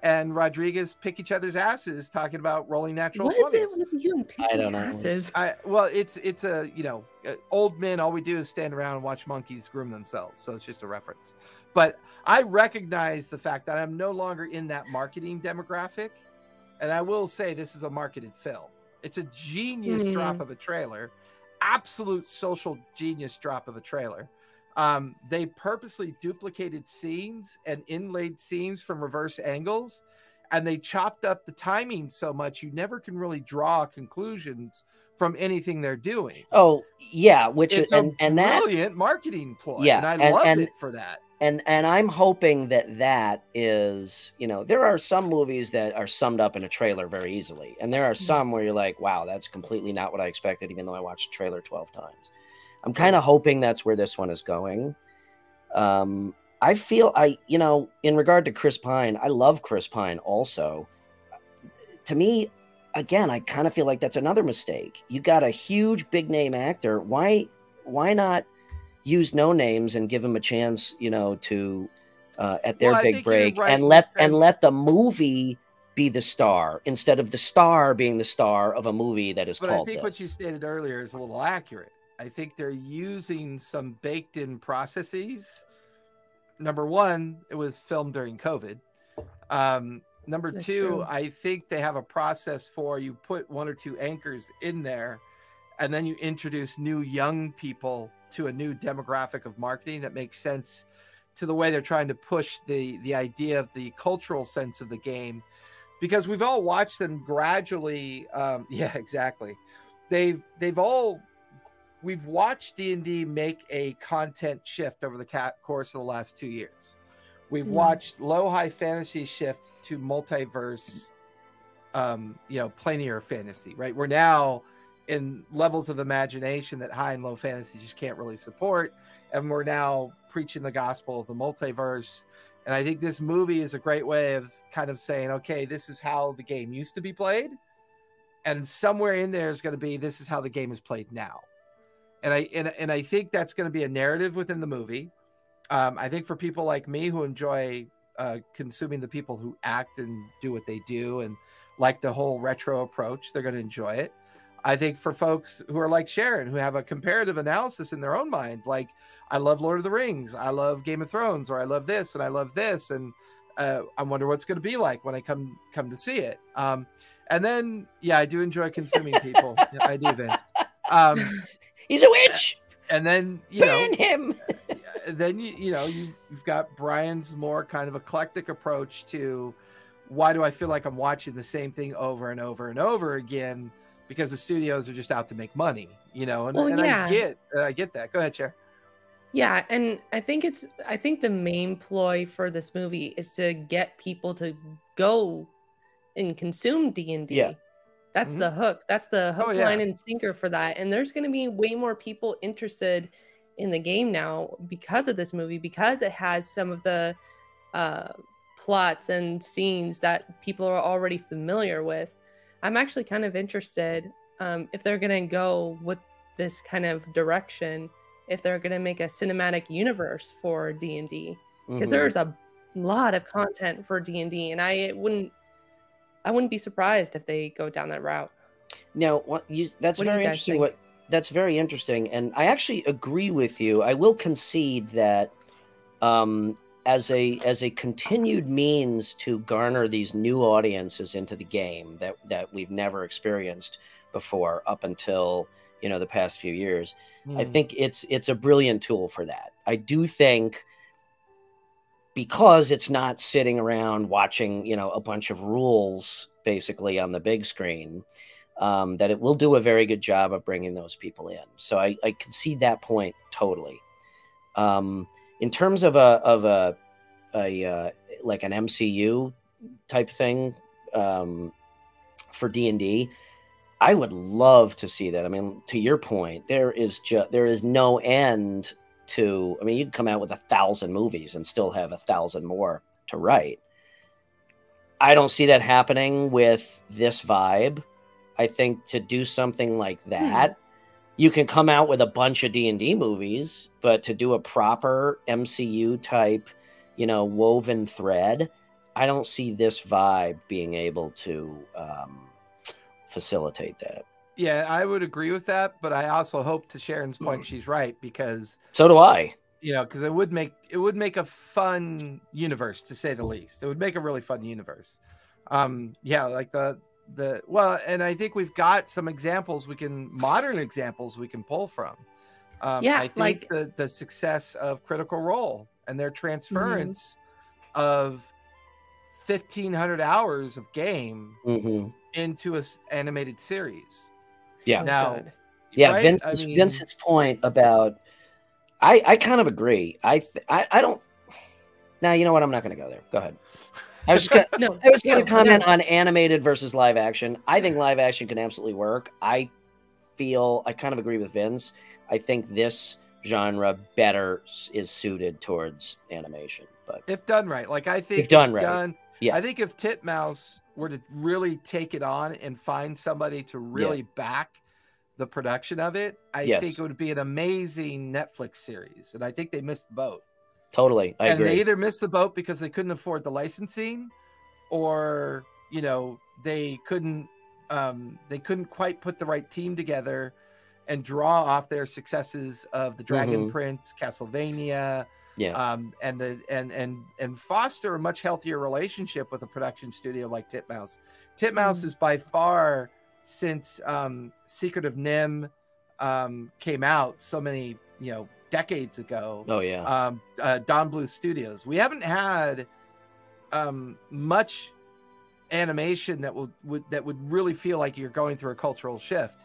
Speaker 1: and Rodriguez pick each other's asses talking about rolling natural
Speaker 3: What is
Speaker 1: 20s.
Speaker 3: it with you and picking
Speaker 2: don't know.
Speaker 3: asses?
Speaker 1: I well, it's it's a you know, uh, old men. All we do is stand around and watch monkeys groom themselves. So it's just a reference. But I recognize the fact that I'm no longer in that marketing demographic, and I will say this is a marketed film. It's a genius
Speaker 3: Mhm.
Speaker 1: drop of a trailer, absolute social genius drop of a trailer. Um, they purposely duplicated scenes and inlaid scenes from reverse angles and they chopped up the timing so much you never can really draw conclusions from anything they're doing.
Speaker 2: Oh yeah, which
Speaker 1: It's
Speaker 2: is and,
Speaker 1: a
Speaker 2: and that
Speaker 1: brilliant marketing ploy.
Speaker 2: Yeah,
Speaker 1: and I
Speaker 2: and-
Speaker 1: love
Speaker 2: and-
Speaker 1: it for that.
Speaker 2: and and I'm hoping that that is you know there are some movies that are summed up in a trailer very easily, and there are some where you're like, wow, that's completely not what I expected, even though I watched the trailer twelve times. I'm kind of hoping that's where this one is going. Um, I feel I you know in regard to Chris Pine, I love Chris Pine also. To me, again, I kind of feel like that's another mistake. You got a huge big name actor. Why why not use no names and give him a chance, you know, to uh, at their
Speaker 1: Well,
Speaker 2: big break
Speaker 1: right
Speaker 2: and let and let the movie be the star instead of the star being the star of a movie that is
Speaker 1: But I think
Speaker 2: this.
Speaker 1: what you stated earlier is a little accurate. I think they're using some baked in processes. Number one, it was filmed during COVID. Um, number
Speaker 3: That's
Speaker 1: two,
Speaker 3: true.
Speaker 1: I think they have a process for you put one or two anchors in there and then you introduce new young people to a new demographic of marketing that makes sense to the way they're trying to push the the idea of the cultural sense of the game because we've all watched them gradually um <laughs> yeah exactly they've they've all we've watched d&d make a content shift over the course of the last two years. We've
Speaker 3: Mm.
Speaker 1: watched low high fantasy shift to multiverse um you know planar fantasy right? We're now in levels of imagination that high and low fantasy just can't really support and we're now preaching the gospel of the multiverse. And i think this movie is a great way of kind of saying okay this is how the game used to be played and somewhere in there is going to be this is how the game is played now and i and, and i think that's going to be a narrative within the movie um, i think for people like me who enjoy uh, consuming the people who act and do what they do and like the whole retro approach they're going to enjoy it I think for folks who are like Sharon, who have a comparative analysis in their own mind, like I love Lord of the Rings, I love Game of Thrones, or I love this and I love this, and uh, I wonder what's going to be like when I come come to see it. Um, and then, yeah, I do enjoy consuming people. <laughs> I do, Vince. Um,
Speaker 2: He's a witch.
Speaker 1: and then you know,
Speaker 2: Ban him. <laughs>
Speaker 1: then you you know you you've got Brian's more kind of eclectic approach to why do I feel like I'm watching the same thing over and over and over again because the studios are just out to make money, you know, and,
Speaker 3: Well,
Speaker 1: and
Speaker 3: yeah.
Speaker 1: I get I get that. Go ahead, Chair.
Speaker 3: Yeah, and I think it's I think the main ploy for this movie is to get people to go and consume D&D.
Speaker 2: Yeah.
Speaker 3: That's
Speaker 1: Mhm.
Speaker 3: the hook. That's the hook,
Speaker 1: Oh, yeah.
Speaker 3: line, and sinker for that. And there's going to be way more people interested in the game now because of this movie, because it has some of the uh, plots and scenes that people are already familiar with. I'm actually kind of interested um, if they're going to go with this kind of direction if they're going to make a cinematic universe for D&D because
Speaker 2: Mhm.
Speaker 3: there's a lot of content for D&D and I wouldn't I wouldn't be surprised if they go down that route.
Speaker 2: Now, what you that's
Speaker 3: What do you
Speaker 2: very interesting.
Speaker 3: think?
Speaker 2: What that's very interesting, and I actually agree with you. I will concede that um, as a as a continued means to garner these new audiences into the game that that we've never experienced before up until you know the past few years. I
Speaker 1: Hmm.
Speaker 2: think it's it's a brilliant tool for that. I do think because it's not sitting around watching, you know, a bunch of rules basically on the big screen, um, that it will do a very good job of bringing those people in. So I, I concede that point totally. Um, in terms of a of a a uh, like an MCU type thing um, for D and D, I would love to see that. I mean, to your point, there is just there is no end to. I mean, you can come out with a thousand movies and still have a thousand more to write. I don't see that happening with this vibe. I think to do something like that, you can come out with a bunch of D and D movies, but to do a proper MCU type, you know, woven thread, I don't see this vibe being able to um, facilitate that.
Speaker 1: Yeah, I would agree with that, but I also hope to Sharon's
Speaker 2: Mm.
Speaker 1: point she's right because
Speaker 2: So do I.
Speaker 1: you know because it would make it would make a fun universe to say the least. It would make a really fun universe. Um, yeah, like the the well, and I think we've got some examples we can modern examples we can pull from. Um,
Speaker 3: Yeah,
Speaker 1: I think
Speaker 3: like-
Speaker 1: the the success of Critical Role and their transference of fifteen hundred hours of game
Speaker 2: hmm
Speaker 1: into a s- animated series.
Speaker 2: Yeah.
Speaker 3: So
Speaker 1: Now-
Speaker 3: good.
Speaker 2: Yeah,
Speaker 1: Right?
Speaker 2: Vince's,
Speaker 1: I mean-
Speaker 2: Vincent's point about, I I kind of agree. I th- I I don't. Now you know what? I'm not going to go there. Go ahead. I was just gonna, <laughs>
Speaker 3: No,
Speaker 2: I was going
Speaker 3: no,
Speaker 2: comment
Speaker 3: no.
Speaker 2: on animated versus live action. I think live action can absolutely work. I feel I kind of agree with Vince. I think this genre better is suited towards animation, but
Speaker 1: if done right. Like I think if
Speaker 2: done right. done, Yeah.
Speaker 1: I think if Titmouse were to really take it on and find somebody to really back the production of it, I
Speaker 2: Yes.
Speaker 1: think it would be an amazing Netflix series. And I think they missed the boat.
Speaker 2: totally, I
Speaker 1: and
Speaker 2: agree.
Speaker 1: they either missed the boat because they couldn't afford the licensing, or you know they couldn't um, they couldn't quite put the right team together and draw off their successes of the Dragon
Speaker 2: Mhm.
Speaker 1: Prince, Castlevania,
Speaker 2: yeah,
Speaker 1: um, and the and and and foster a much healthier relationship with a production studio like Titmouse. Titmouse
Speaker 3: Mm.
Speaker 1: is by far since um, Secret of NIMH um, came out so many you know decades ago.
Speaker 2: oh yeah,
Speaker 1: Um, uh, Don Bluth Studios. We haven't had um, much animation that will would that would really feel like you're going through a cultural shift.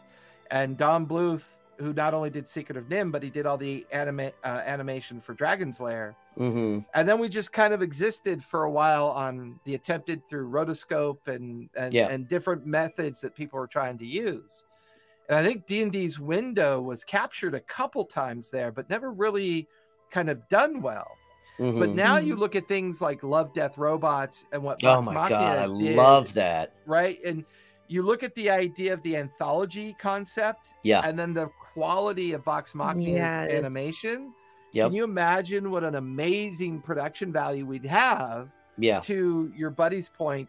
Speaker 1: And Don Bluth, who not only did Secret of NIMH, but he did all the anima- uh, animation for Dragon's Lair.
Speaker 2: hmm
Speaker 1: And then we just kind of existed for a while on the attempted through rotoscope and and,
Speaker 2: Yeah.
Speaker 1: and different methods that people were trying to use. And I think D&D's window was captured a couple times there, but never really kind of done well. But
Speaker 2: hmm
Speaker 1: now you look at things like Love, Death, Robots, and what
Speaker 2: oh
Speaker 1: Vox
Speaker 2: my
Speaker 1: Machina
Speaker 2: god, I
Speaker 1: did,
Speaker 2: love that.
Speaker 1: right? And you look at the idea of the anthology concept,
Speaker 2: Yeah,
Speaker 1: and then the quality of Vox Machina's
Speaker 3: Yes.
Speaker 1: animation.
Speaker 2: Yep.
Speaker 1: Can you imagine what an amazing production value we'd have
Speaker 2: yeah,
Speaker 1: to your buddy's point,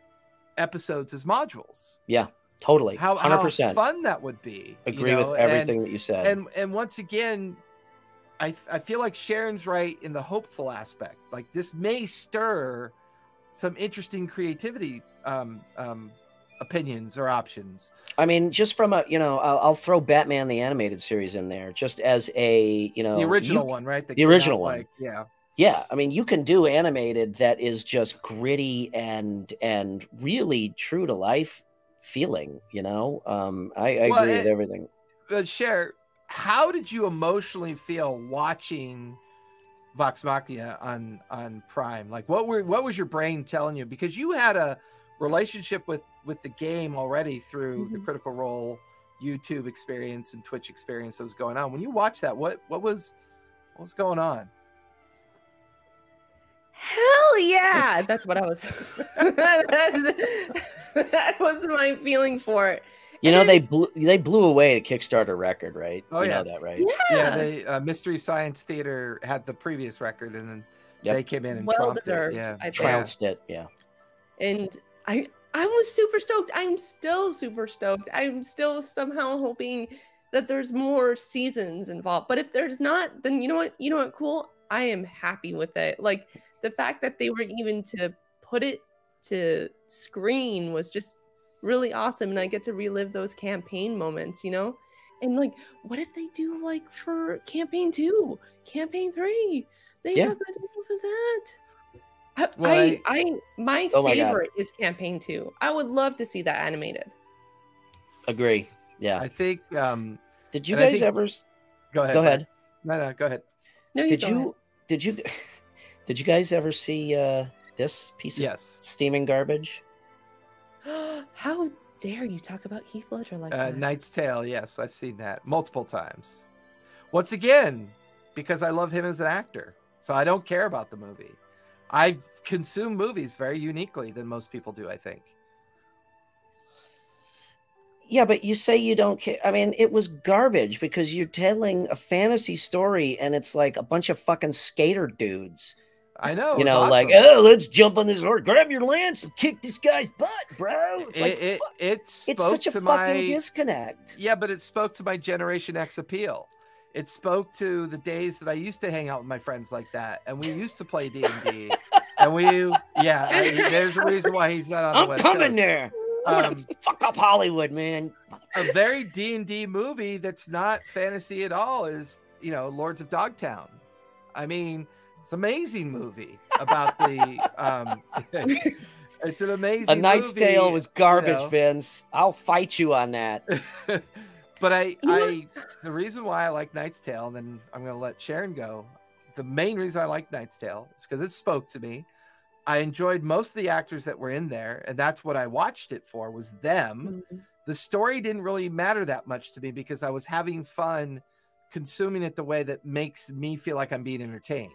Speaker 1: episodes as modules?
Speaker 2: Yeah, totally,
Speaker 1: How,
Speaker 2: hundred
Speaker 1: how
Speaker 2: percent.
Speaker 1: fun that would be. you
Speaker 2: Agree
Speaker 1: know?
Speaker 2: with
Speaker 1: And-
Speaker 2: everything that you said.
Speaker 1: and and once again I, I feel like sharon's right in the hopeful aspect like this may stir some interesting creativity um, um, opinions or options
Speaker 2: I mean, just from a you know, I'll, I'll throw Batman the animated series in there, just as a you know
Speaker 1: the original
Speaker 2: you-
Speaker 1: one right that
Speaker 2: the original one.
Speaker 1: like, yeah
Speaker 2: Yeah, I mean, you can do animated that is just gritty and and really true to life feeling. You know, um, I, I
Speaker 1: Well,
Speaker 2: agree with everything.
Speaker 1: but share how did you emotionally feel watching vox machina on on prime like what were what was your brain telling you because you had a relationship with with the game already through the
Speaker 3: Mhm.
Speaker 1: critical role youtube experience and twitch experience that was going on when you watched that what what was what was going on
Speaker 3: Hell yeah! <laughs> That's what I was. <laughs> That was my feeling for it.
Speaker 2: You
Speaker 3: And
Speaker 2: know, they blew they blew away a Kickstarter record, right?
Speaker 1: Oh,
Speaker 2: you
Speaker 1: yeah.
Speaker 2: know that, right?
Speaker 3: Yeah,
Speaker 1: yeah the uh, mystery science theater had the previous record and then
Speaker 2: Yep.
Speaker 1: they came in and
Speaker 3: well
Speaker 1: trumped
Speaker 3: deserved.
Speaker 1: it yeah
Speaker 3: I think.
Speaker 2: Trounced it. Yeah.
Speaker 3: and I I was super stoked. I'm still super stoked. I'm still somehow hoping that there's more seasons involved. But if there's not, then you know what? You know what? Cool. I am happy with it. Like the fact that they were even to put it to screen was just really awesome, and I get to relive those campaign moments. You know. And like, what if they do like for campaign two, campaign three? They
Speaker 2: Yeah.
Speaker 3: have a deal for that. I,
Speaker 1: Well,
Speaker 3: I, I, my
Speaker 2: Oh my
Speaker 3: favorite is campaign two. I would love to see that animated.
Speaker 2: Agree. Yeah.
Speaker 1: i think um
Speaker 2: Did you guys
Speaker 1: think-
Speaker 2: ever?
Speaker 1: go ahead
Speaker 2: Go ahead.
Speaker 1: no no go ahead
Speaker 3: No, you
Speaker 2: Did
Speaker 3: go
Speaker 2: you? Did you? <laughs> Did you guys ever see uh, this piece of
Speaker 1: yes
Speaker 2: steaming garbage? <gasps>
Speaker 3: How dare you talk about Heath Ledger like
Speaker 1: Uh,
Speaker 3: that?
Speaker 1: Knight's Tale, yes, I've seen that multiple times. Once again, because I love him as an actor, so I don't care about the movie. I consume movies very uniquely than most people do. I think.
Speaker 2: Yeah, but you say you don't care. I mean, it was garbage because you're telling a fantasy story and it's like a bunch of fucking skater dudes.
Speaker 1: I know.
Speaker 2: you know, like, oh, let's jump on this horse, grab your lance, and kick this guy's butt, bro. It's like,
Speaker 1: it, it, it
Speaker 2: it's such a fucking
Speaker 1: my
Speaker 2: disconnect.
Speaker 1: yeah, but it spoke to my Generation X appeal. It spoke to the days that I used to hang out with my friends like that, and we used to play D and D. <laughs> And we, yeah, I, there's a reason why he's not on the
Speaker 2: I'm
Speaker 1: West
Speaker 2: coming
Speaker 1: Coast.
Speaker 2: there. I'm
Speaker 1: Um,
Speaker 2: gonna fuck up Hollywood, man.
Speaker 1: a very D and D movie that's not fantasy at all is you know Lords of Dogtown. I mean, it's an amazing movie about the. um <laughs> It's an amazing.
Speaker 2: A Knight's
Speaker 1: movie,
Speaker 2: Tale was garbage,
Speaker 1: know.
Speaker 2: Vince. I'll fight you on that. <laughs>
Speaker 1: but I, I, the reason why I like Knight's Tale, and then I'm gonna let Sharon go. The main reason I like Knight's Tale is because it spoke to me. I enjoyed most of the actors that were in there, and that's what I watched it for was them.
Speaker 3: Mhm.
Speaker 1: the story didn't really matter that much to me because I was having fun consuming it the way that makes me feel like I'm being entertained.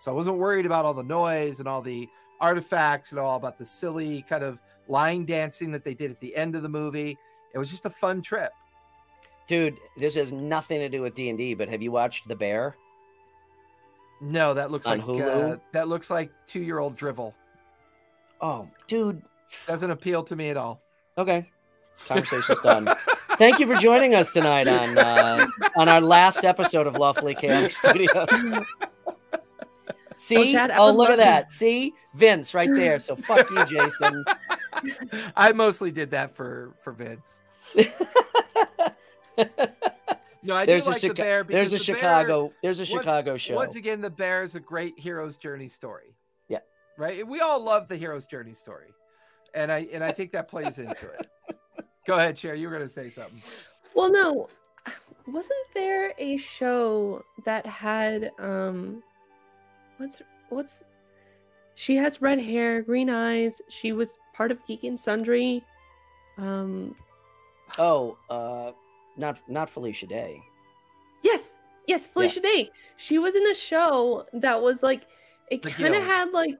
Speaker 1: So I wasn't worried about all the noise and all the artifacts and all about the silly kind of line dancing that they did at the end of the movie. It was just a fun trip.
Speaker 2: Dude, this has nothing to do with D&D, but have you watched The Bear?
Speaker 1: No, that looks
Speaker 2: On
Speaker 1: like
Speaker 2: Hulu?
Speaker 1: uh, that looks like two year old drivel.
Speaker 2: Oh, dude.
Speaker 1: Doesn't appeal to me at all.
Speaker 2: Okay. Conversation's done. Thank you for joining us tonight on uh, on our last episode of Lawfully Chaotic <laughs> Studio. See?
Speaker 3: Chad,
Speaker 2: oh, look at
Speaker 3: love to-
Speaker 2: that. See? Vince right there. So fuck you, Jason. <laughs>
Speaker 1: I mostly did that for for Vince. <laughs> No, I
Speaker 2: there's
Speaker 1: do
Speaker 2: a
Speaker 1: like
Speaker 2: Chica-
Speaker 1: the bear.
Speaker 2: there's a
Speaker 1: because the Bear-
Speaker 2: Chicago there's a
Speaker 1: once-
Speaker 2: Chicago show.
Speaker 1: Once again, The Bear is a great hero's journey story.
Speaker 2: Yeah.
Speaker 1: Right? We all love the hero's journey story. And I and I think that plays into it. <laughs> Go ahead, Cher. You were gonna say something.
Speaker 3: Well, no, wasn't there a show that had um, what's what's she has red hair, green eyes. She was part of Geek and Sundry. Um,
Speaker 2: Oh, uh not not Felicia Day.
Speaker 3: yes, yes, Felicia Day. She was in a show that was like it kind of had like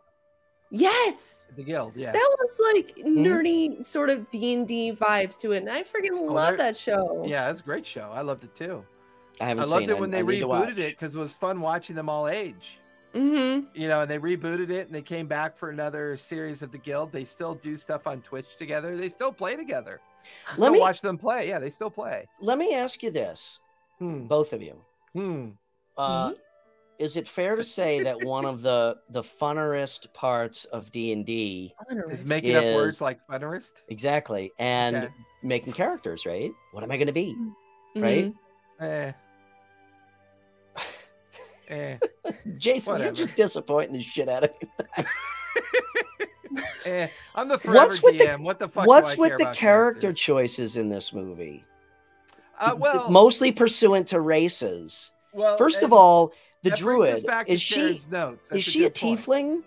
Speaker 3: yes.
Speaker 1: The guild, yeah.
Speaker 3: That was like nerdy sort of D and D vibes to it, and I freaking love
Speaker 1: Oh, there-
Speaker 3: that show.
Speaker 1: Yeah, it's a great show. I loved it too.
Speaker 2: I
Speaker 1: I
Speaker 2: haven't I
Speaker 1: loved
Speaker 2: seen
Speaker 1: it when they
Speaker 2: I
Speaker 1: rebooted it because it was fun watching them all age.
Speaker 3: Mm-hmm.
Speaker 1: You know, and they rebooted it and they came back for another series of the guild. They still do stuff on Twitch together. They still play together. I
Speaker 2: Let me-
Speaker 1: watch them play. Yeah, they still play.
Speaker 2: Let me ask you this,
Speaker 1: Hmm.
Speaker 2: both of you.
Speaker 1: Hmm.
Speaker 2: Uh, is it fair to say that one of the the funnerest parts of D and D
Speaker 1: Is making up words like funnerist.
Speaker 2: exactly and
Speaker 1: Okay.
Speaker 2: making characters, right? What am I going to be?
Speaker 3: Mm-hmm.
Speaker 2: Right?
Speaker 1: Eh. <laughs> eh.
Speaker 2: Jason,
Speaker 1: Whatever.
Speaker 2: you're just disappointing the shit out of me. <laughs> <laughs>
Speaker 1: Eh. I'm the forever
Speaker 2: What's with the-
Speaker 1: what the fuck?
Speaker 2: What's with the character
Speaker 1: characters?
Speaker 2: choices in this movie?
Speaker 1: Uh, well,
Speaker 2: Mostly pursuant to races.
Speaker 1: well,
Speaker 2: First of all, the
Speaker 1: that brings us
Speaker 2: druid is she
Speaker 1: notes.
Speaker 2: Is she a
Speaker 1: point.
Speaker 2: tiefling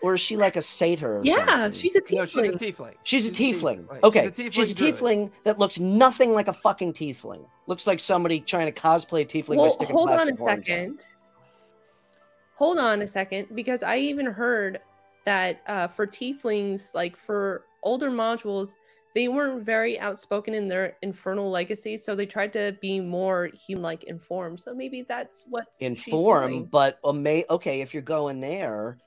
Speaker 2: or is she like a satyr? Or
Speaker 3: Yeah,
Speaker 2: something?
Speaker 3: she's a
Speaker 1: No, she's a
Speaker 3: tiefling.
Speaker 1: tiefling.
Speaker 2: She's a tiefling.
Speaker 1: Right.
Speaker 2: Okay,
Speaker 1: She's a
Speaker 2: she's a tiefling that looks nothing like a fucking tiefling. Looks like somebody trying to cosplay a tiefling by
Speaker 3: well,
Speaker 2: sticking
Speaker 3: hold on a
Speaker 2: horns on.
Speaker 3: second. Hold on a second, because I even heard that uh, for tieflings, like for older modules, they weren't very outspoken in their infernal legacy, so they tried to be more human-like informed. So maybe that's what she's
Speaker 2: Inform,
Speaker 3: doing.
Speaker 2: but ama- okay, if you're going there,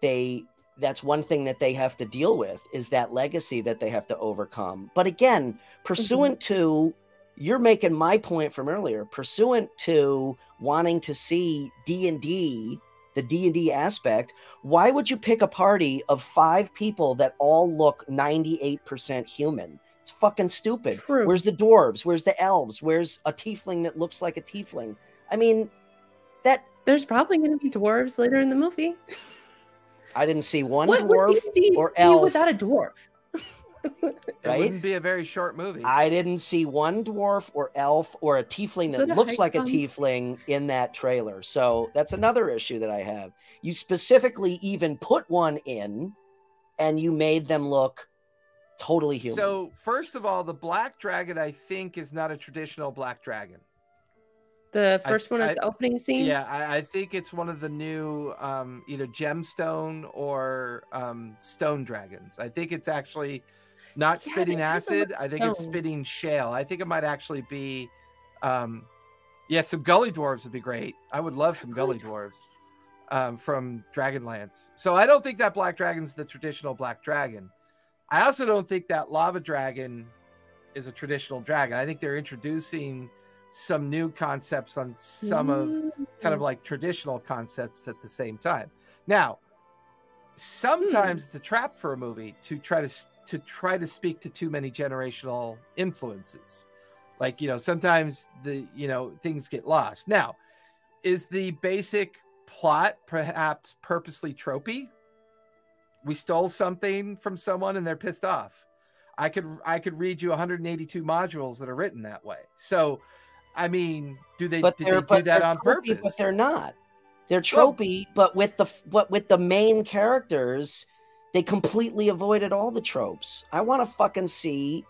Speaker 2: they that's one thing that they have to deal with is that legacy that they have to overcome. But again, pursuant
Speaker 3: Mm-hmm.
Speaker 2: to you're making my point from earlier, pursuant to wanting to see D&D, the D&D aspect, why would you pick a party of 5 people that all look 98% human? It's fucking stupid.
Speaker 3: True.
Speaker 2: Where's the dwarves? Where's the elves? Where's a tiefling that looks like a tiefling? I mean, that
Speaker 3: There's probably going to be dwarves later in the movie.
Speaker 2: I didn't see one
Speaker 3: what
Speaker 2: dwarf. or elf.
Speaker 3: without a dwarf? <laughs>
Speaker 1: It wouldn't be a very short movie.
Speaker 2: I didn't see one dwarf or elf or a tiefling
Speaker 3: Is
Speaker 2: that
Speaker 3: that a
Speaker 2: looks like a tiefling in that trailer. So that's another issue that I have. You specifically even put one in and you made them look totally human.
Speaker 1: So first of all, the black dragon I think is not a traditional black dragon.
Speaker 3: The
Speaker 1: I-
Speaker 3: first one
Speaker 1: I-
Speaker 3: at the opening scene.
Speaker 1: Yeah, I, I think it's one of the new um, either gemstone or um, stone dragons. I think it's actually not
Speaker 3: Yeah,
Speaker 1: spitting acid. I think it's spitting shale. I think it might actually be, um, yeah, some gully dwarves would be great. I would love some gully dwarves. um, from Dragonlance. So I don't think that Black Dragon's the traditional Black Dragon. I also don't think that Lava Dragon is a traditional dragon. I think they're introducing some new concepts on some of kind of like traditional concepts at the same time. Now, sometimes it's a trap for a movie to try to to try to speak to too many generational influences. Like, you know, sometimes the, you know, things get lost. Now, is the basic plot perhaps purposely tropey? We stole something from someone and they're pissed off. I could I could read you 182 modules that are written that way. So, I mean, do they
Speaker 2: but
Speaker 1: did
Speaker 2: they're
Speaker 1: do that on
Speaker 2: tropey,
Speaker 1: purpose?
Speaker 2: But they're not. They're
Speaker 1: Well-
Speaker 2: tropey, but with the but with the main characters, they completely avoided all the tropes. I want to fucking see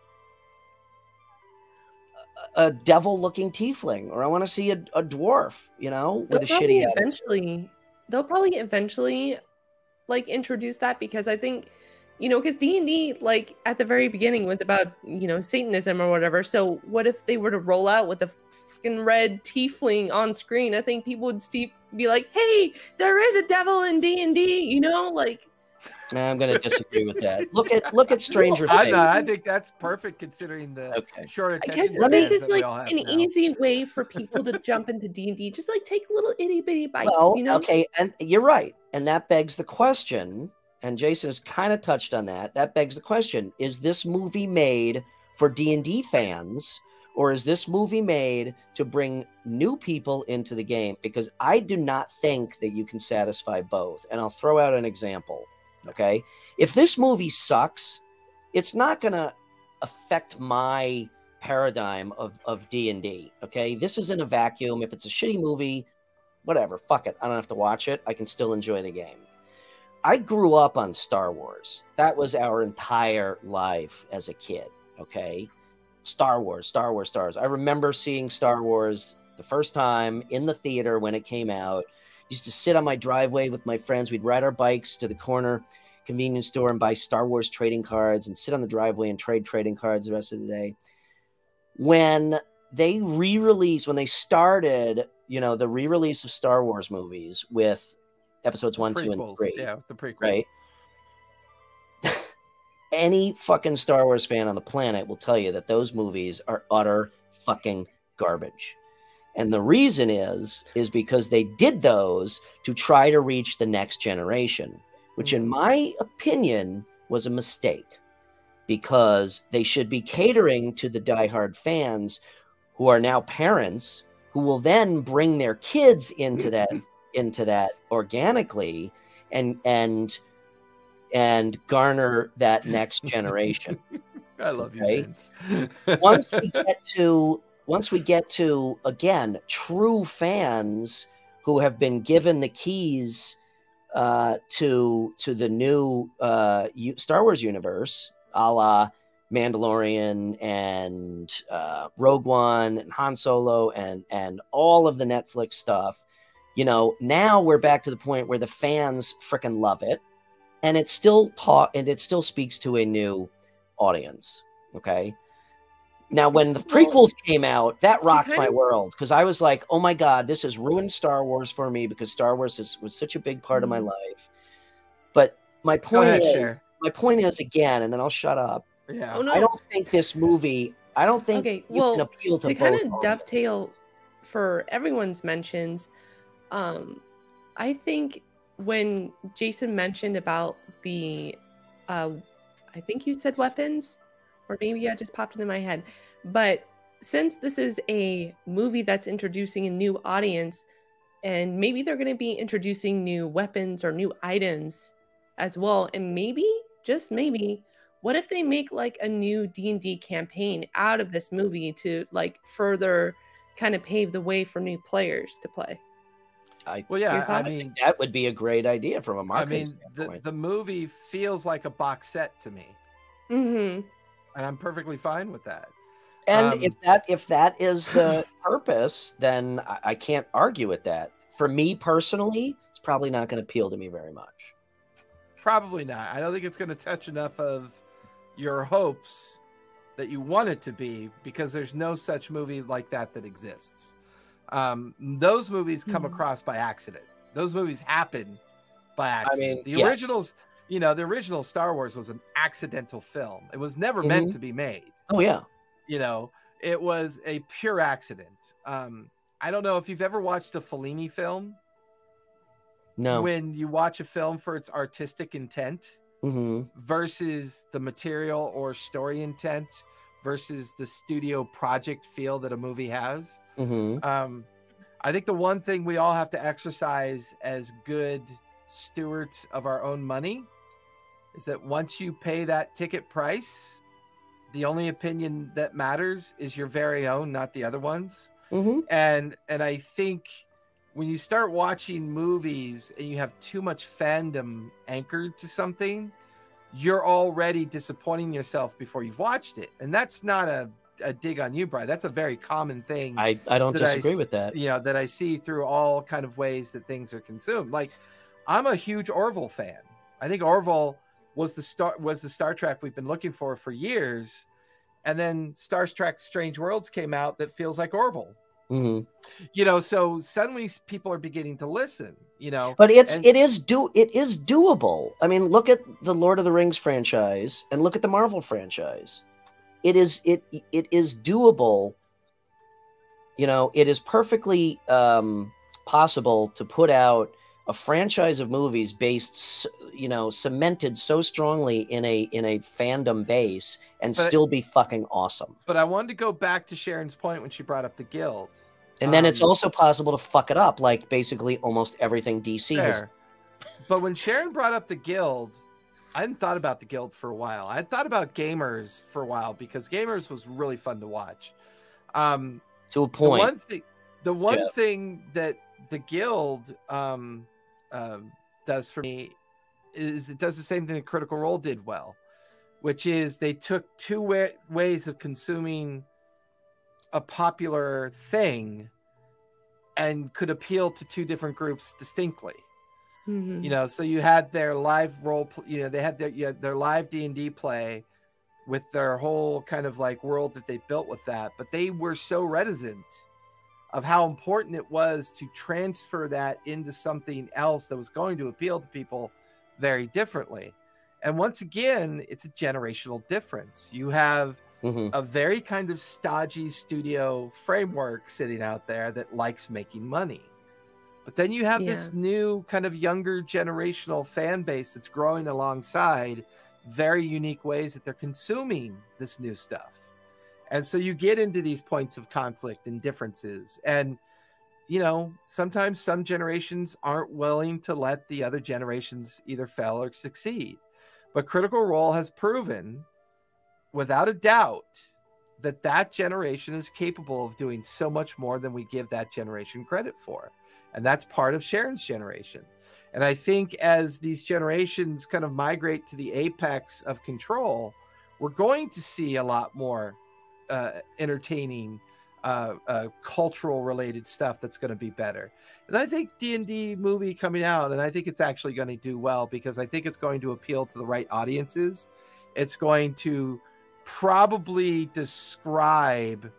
Speaker 2: a, a devil-looking tiefling, or I want to see a, a dwarf, you know,
Speaker 3: They'll
Speaker 2: with a shitty attitude.
Speaker 3: eventually they'll probably eventually like introduce that because I think you know because D and D like at the very beginning was about you know Satanism or whatever. So what if they were to roll out with a fucking red tiefling on screen? I think people would steep, be like, "Hey, there is a devil in D and D," you know, like
Speaker 2: I'm going to disagree with that. Look at look at Stranger <laughs>
Speaker 1: I'm
Speaker 2: Things.
Speaker 1: not. I think that's perfect considering the
Speaker 2: Okay.
Speaker 1: short attention
Speaker 3: because
Speaker 2: Let me-
Speaker 3: this is like an
Speaker 1: now.
Speaker 3: easy way for people to jump into D and D. Just like take little itty bitty bites,
Speaker 2: Well,
Speaker 3: you know.
Speaker 2: okay, and you're right, and that begs the question. And Jason has kind of touched on that. That begs the question: Is this movie made for D and D fans, or is this movie made to bring new people into the game? Because I do not think that you can satisfy both. And I'll throw out an example. Okay, if this movie sucks, it's not going to affect my paradigm of of D and D. Okay, this is in a vacuum. If it's a shitty movie, whatever, fuck it. I don't have to watch it. I can still enjoy the game. I grew up on Star Wars. That was our entire life as a kid. Okay. Star Wars, Star Wars, Star Wars. I remember seeing Star Wars the first time in the theater when it came out. Used to sit on my driveway with my friends. We'd ride our bikes to the corner convenience store and buy Star Wars trading cards and sit on the driveway and trade trading cards the rest of the day. When they re-released, when they started, you know, the re-release of Star Wars movies with episodes one, two, and three.
Speaker 1: Yeah, the prequels.
Speaker 2: right? <laughs> Any fucking Star Wars fan on the planet will tell you that those movies are utter fucking garbage. And the reason is is because they did those to try to reach the next generation, which in mm. my opinion was a mistake because they should be catering to the diehard fans who are now parents who will then bring their kids into mm. that into that organically and and and garner that next generation. <laughs>
Speaker 1: I love you,
Speaker 2: Okay. <laughs> Once we get to once we get to again true fans who have been given the keys uh, to to the new uh, Star Wars universe, a la Mandalorian and uh, Rogue One and Han Solo and and all of the Netflix stuff. You know, now we're back to the point where the fans freaking love it, and it still taught and it still speaks to a new audience. Okay. Now, when the
Speaker 3: Well,
Speaker 2: prequels came out, that rocked my
Speaker 3: of-
Speaker 2: world because I was like, "Oh my god, this has ruined Star Wars for me because Star Wars is, was such a big part of my
Speaker 3: Mhm.
Speaker 2: life." But my point
Speaker 1: ahead,
Speaker 2: is,
Speaker 1: Cher.
Speaker 2: my point is again, and then I'll shut up.
Speaker 1: Yeah.
Speaker 3: Oh no!
Speaker 2: I don't think this movie. I don't think
Speaker 3: Okay,
Speaker 2: you
Speaker 3: well,
Speaker 2: can appeal to,
Speaker 3: to
Speaker 2: both
Speaker 3: kind of
Speaker 2: audiences.
Speaker 3: dovetail for everyone's mentions um i think when jason mentioned about the uh i think you said weapons or maybe i just popped into my head but since this is a movie that's introducing a new audience and maybe they're going to be introducing new weapons or new items as well and maybe just maybe what if they make like a new d&d campaign out of this movie to like further kind of pave the way for new players to play
Speaker 2: I,
Speaker 1: Well, yeah. I
Speaker 3: thoughts?
Speaker 1: mean,
Speaker 2: that would be a great idea from a
Speaker 1: I
Speaker 2: marketing
Speaker 1: mean, the,
Speaker 2: standpoint.
Speaker 1: the movie feels like a box set to me,
Speaker 3: mm-hmm.
Speaker 1: And I'm perfectly fine with that.
Speaker 2: and
Speaker 1: um,
Speaker 2: if that if that is the <laughs> purpose, then I, I can't argue with that. For me personally, it's probably not going to appeal to me very much.
Speaker 1: Probably not. I don't think it's going to touch enough of your hopes that you want it to be because there's no such movie like that that exists. Um, those movies come
Speaker 3: Mhm.
Speaker 1: across by accident. Those movies happen by accident.
Speaker 2: I mean,
Speaker 1: the
Speaker 2: yes.
Speaker 1: originals, you know, the original Star Wars was an accidental film. It was never meant to be made.
Speaker 2: Oh yeah.
Speaker 1: You know, it was a pure accident. Um, I don't know if you've ever watched a Fellini film.
Speaker 2: No.
Speaker 1: When you watch a film for its artistic intent
Speaker 2: hmm
Speaker 1: versus the material or story intent versus the studio project feel that a movie has.
Speaker 2: hmm
Speaker 1: Um, I think the one thing we all have to exercise as good stewards of our own money is that once you pay that ticket price, the only opinion that matters is your very own, not the other ones.
Speaker 2: hmm
Speaker 1: And and I think when you start watching movies and you have too much fandom anchored to something, you're already disappointing yourself before you've watched it. And that's not a, a dig on you, Brian. That's a very common thing
Speaker 2: I, I don't
Speaker 1: Did I
Speaker 2: disagree with that.
Speaker 1: you know that I see through all kind of ways that things are consumed. Like I'm a huge Orville fan. I think Orville was the star was the Star Trek we've been looking for for years, and then Star Trek Strange Worlds came out that feels like Orville.
Speaker 2: hmm
Speaker 1: You know, so suddenly people are beginning to listen. You know,
Speaker 2: But it's
Speaker 1: And-
Speaker 2: it is do it is doable. I mean, look at the Lord of the Rings franchise and look at the Marvel franchise. It is it it is doable. You know, it is perfectly um, possible to put out a franchise of movies based, you know, cemented so strongly in a in a fandom base and
Speaker 1: But-
Speaker 2: still be fucking awesome.
Speaker 1: but I wanted to go back to Sharon's point when she brought up the Guild.
Speaker 2: And then it's
Speaker 1: Um,
Speaker 2: also possible to fuck it up, like basically almost everything DC has.
Speaker 1: But when Sharon brought up the guild, I hadn't thought about the guild for a while. I had thought about gamers for a while because gamers was really fun to watch. Um,
Speaker 2: To a
Speaker 1: the
Speaker 2: point.
Speaker 1: one thing, the one
Speaker 2: Yeah.
Speaker 1: thing that the guild um, um, does for me is it does the same thing that Critical Role did well, which is they took two wa- ways of consuming a popular thing and could appeal to two different groups distinctly
Speaker 3: Mhm.
Speaker 1: you know so you had their live role pl- you know they had their you had their live d&d play with their whole kind of like world that they built with that but they were so reticent of how important it was to transfer that into something else that was going to appeal to people very differently and once again it's a generational difference you have
Speaker 2: Mhm.
Speaker 1: a very kind of stodgy studio framework sitting out there that likes making money. But then you have this new kind of younger generational fan base that's growing alongside very unique ways that they're consuming this new stuff. And so you get into these points of conflict and differences. And, you know, sometimes some generations aren't willing to let the other generations either fail or succeed. But Critical Role has proven without a doubt that that generation is capable of doing so much more than we give that generation credit for and that's part of sharon's generation and i think as these generations kind of migrate to the apex of control we're going to see a lot more uh, entertaining uh, uh, cultural related stuff that's going to be better and i think d&d movie coming out and i think it's actually going to do well because i think it's going to appeal to the right audiences it's going to probably describe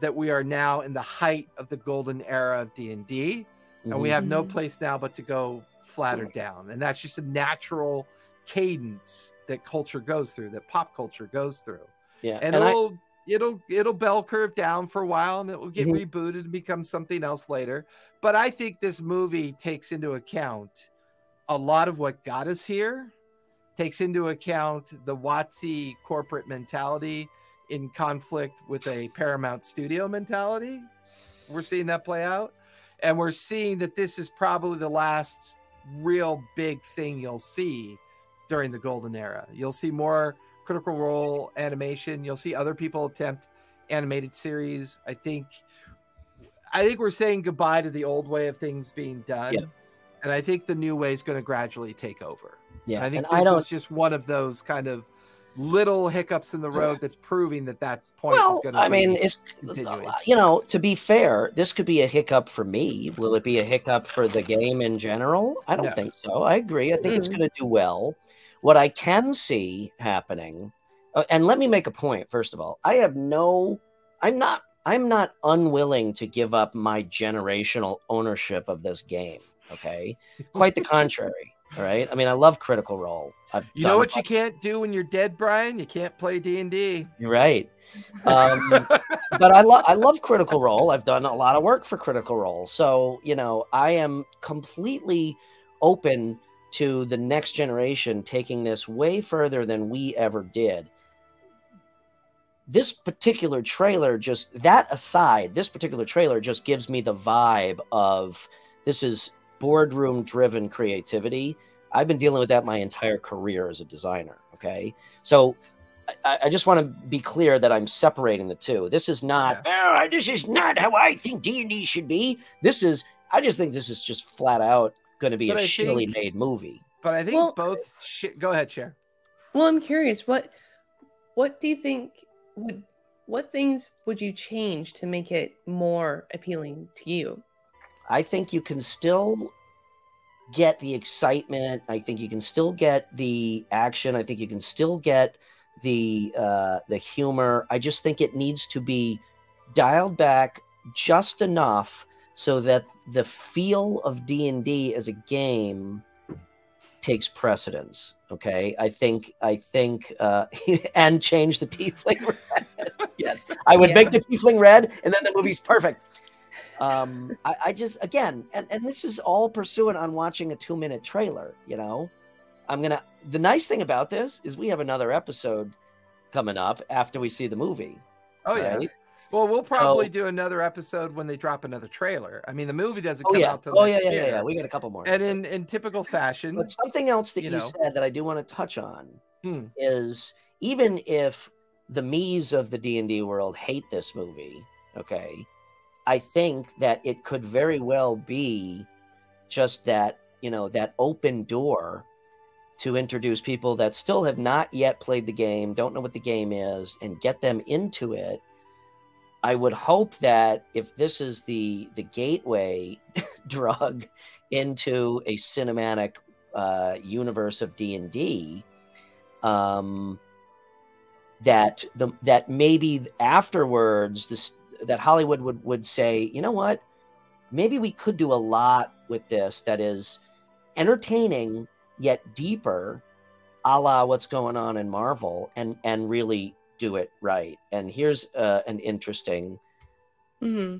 Speaker 1: that we are now in the height of the golden era of D&D and we
Speaker 2: Mhm.
Speaker 1: have no
Speaker 3: Mhm.
Speaker 1: place now but to go flatter down and that's just a natural cadence that culture goes through that pop culture goes through
Speaker 2: yeah,
Speaker 1: and,
Speaker 2: I-
Speaker 1: it'll it'll it'll bell curve down for a while and it will get
Speaker 2: Mhm.
Speaker 1: rebooted and become something else later. But i think this movie takes into account a lot of what got us here takes into account the WotC corporate mentality in conflict with a paramount studio mentality. We're seeing that play out. And we're seeing that this is probably the last real big thing you'll see during the golden era. You'll see more critical role animation you'll see other people attempt animated series i think i think we're saying goodbye to the old way of things being done
Speaker 2: Yeah.
Speaker 1: and i think the new way is going to gradually take over
Speaker 2: yeah,
Speaker 1: and i think
Speaker 2: and
Speaker 1: this
Speaker 2: I don't.
Speaker 1: is just one of those kind of little hiccups in the road that's proving that that point is going to
Speaker 2: I mean, it's
Speaker 1: continuing.
Speaker 2: you know, to be fair, this could be a hiccup for me. Will it be a hiccup for the game in general? I don't
Speaker 1: No.
Speaker 2: think so. I agree. I think it's
Speaker 3: Mhm.
Speaker 2: going to do well. What I can see happening, uh, and let me make a. First of all, I have no. I'm not. I'm not unwilling to give up my generational ownership of this game. Okay, <laughs> quite the contrary. All right. I mean, I love Critical Role. I've
Speaker 1: You know what you can't do when you're dead, Brian? You can't play D and D.
Speaker 2: You're right. <laughs> Um, but I love I love Critical Role. I've done a lot of work for Critical Role, so you know I am completely open to the next generation taking this way further than we ever did. This particular trailer just that aside, this particular trailer just gives me the vibe of this is boardroom driven creativity. I've been dealing with that my entire career as a designer. Okay. So I, I just want to be clear that I'm separating the two. This is not, oh, this is not how I think D&D should be. This is, I just think this is just flat out going to be
Speaker 1: But
Speaker 2: a
Speaker 1: I
Speaker 2: shittily
Speaker 1: think-
Speaker 2: made movie.
Speaker 1: But I think
Speaker 3: Well-
Speaker 1: both. Sh- go ahead, Cher.
Speaker 3: Well, I'm curious. What what do you think would what things would you change to make it more appealing to you?
Speaker 2: I think you can still get the excitement. I think you can still get the action. I think you can still get the uh, the humor. I just think it needs to be dialed back just enough so that the feel of D and D as a game takes precedence. Okay, I think I think uh, <laughs> and change the tiefling red. <laughs> yes, I would
Speaker 3: Yeah.
Speaker 2: make the tiefling red, and then the movie's perfect. Um, I, I just again, and, and this is all pursuant on watching a two minute trailer. You know, I'm gonna. The nice thing about this is we have another episode coming up after we see the movie.
Speaker 1: Oh yeah. Well, we'll probably
Speaker 2: So-
Speaker 1: do another episode when they drop another trailer. I mean, the movie doesn't
Speaker 2: Oh
Speaker 1: come
Speaker 2: yeah.
Speaker 1: out till
Speaker 2: Oh yeah, yeah, yeah, yeah. We got a couple more.
Speaker 1: And in in typical fashion,
Speaker 2: But something else that
Speaker 1: you
Speaker 2: you,
Speaker 1: know.
Speaker 2: said that I do want to touch on
Speaker 1: Hmm.
Speaker 2: is even if the me's of the D and D world hate this movie, okay, I think that it could very well be just that you know that open door to introduce people that still have not yet played the game, don't know what the game is, and get them into it. I would hope that if this is the the gateway <laughs> drug into a cinematic uh, universe of D and D, um, that the that maybe afterwards this that Hollywood would would say, you know what, maybe we could do a lot with this that is entertaining yet deeper, a la what's going on in Marvel, and and really do it right. And here's uh, an interesting.
Speaker 3: Mm-hmm.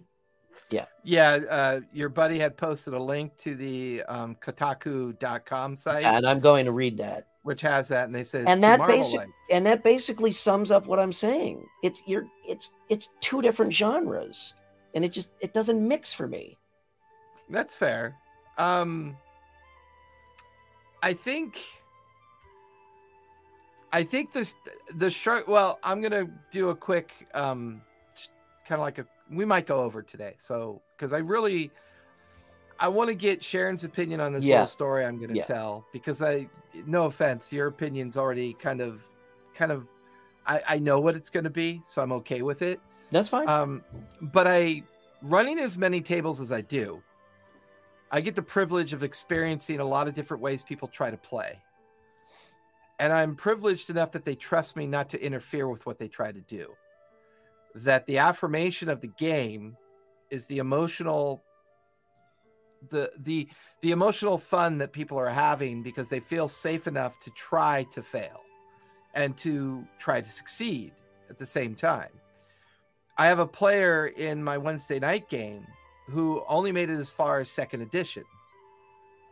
Speaker 1: yeah, uh, your buddy had posted a link to the um, Kotaku.com site,
Speaker 2: And I'm going to read that.
Speaker 1: which has that, and they said it's
Speaker 2: and that
Speaker 1: Marvel-like.
Speaker 2: basic and that basically sums up what I'm saying. It's you're it's it's two different genres, and it just it doesn't mix for me.
Speaker 1: That's fair. Um I think I think this the short well, I'm going to do a quick um kind of like a we might go over today. So cuz I really I want to get Sharon's opinion on this
Speaker 2: Yeah.
Speaker 1: little story I'm going to
Speaker 2: Yeah.
Speaker 1: tell because I no offense, your opinion's already kind of kind of I I know what it's going to be, so I'm okay with it.
Speaker 2: That's fine.
Speaker 1: Um, but I running as many tables as I do, I get the privilege of experiencing a lot of different ways people try to play. And I'm privileged enough that they trust me not to interfere with what they try to do. That the affirmation of the game is the emotional the the the emotional fun that people are having because they feel safe enough to try to fail and to try to succeed at the same time. I have a player in my Wednesday night game who only made it as far as second edition.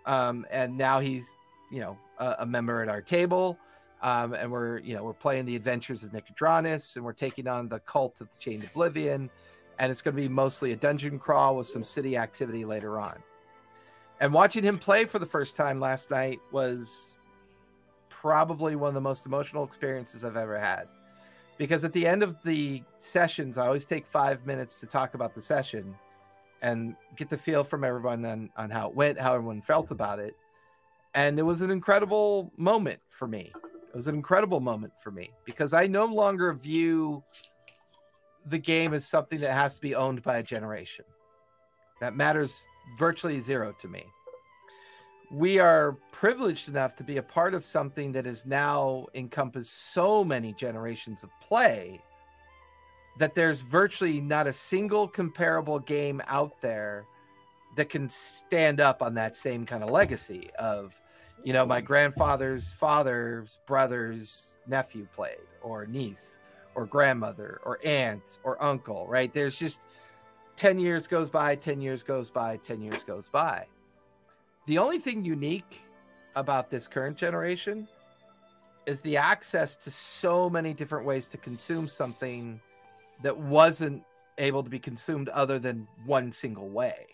Speaker 1: Um, and now he's, you know, a, a member at our table. Um, and we're, you know, we're playing the adventures of Nicodranas and we're taking on the cult of the Chained Oblivion. And it's going to be mostly a dungeon crawl with some city activity later on. And watching him play for the first time last night was probably one of the most emotional experiences I've ever had because at the end of the sessions, I always take five minutes to talk about the session and get the feel from everyone on, on how it went, how everyone felt about it. And it was an incredible moment for me. It was an incredible moment for me because I no longer view the game as something that has to be owned by a generation. That matters virtually zero to me we are privileged enough to be a part of something that has now encompassed so many generations of play that there's virtually not a single comparable game out there that can stand up on that same kind of legacy of you know my grandfather's father's brother's nephew played or niece or grandmother or aunt or uncle right? There's just 10 years goes by 10 years goes by 10 years goes by. The only thing unique about this current generation is the access to so many different ways to consume something that wasn't able to be consumed other than one single way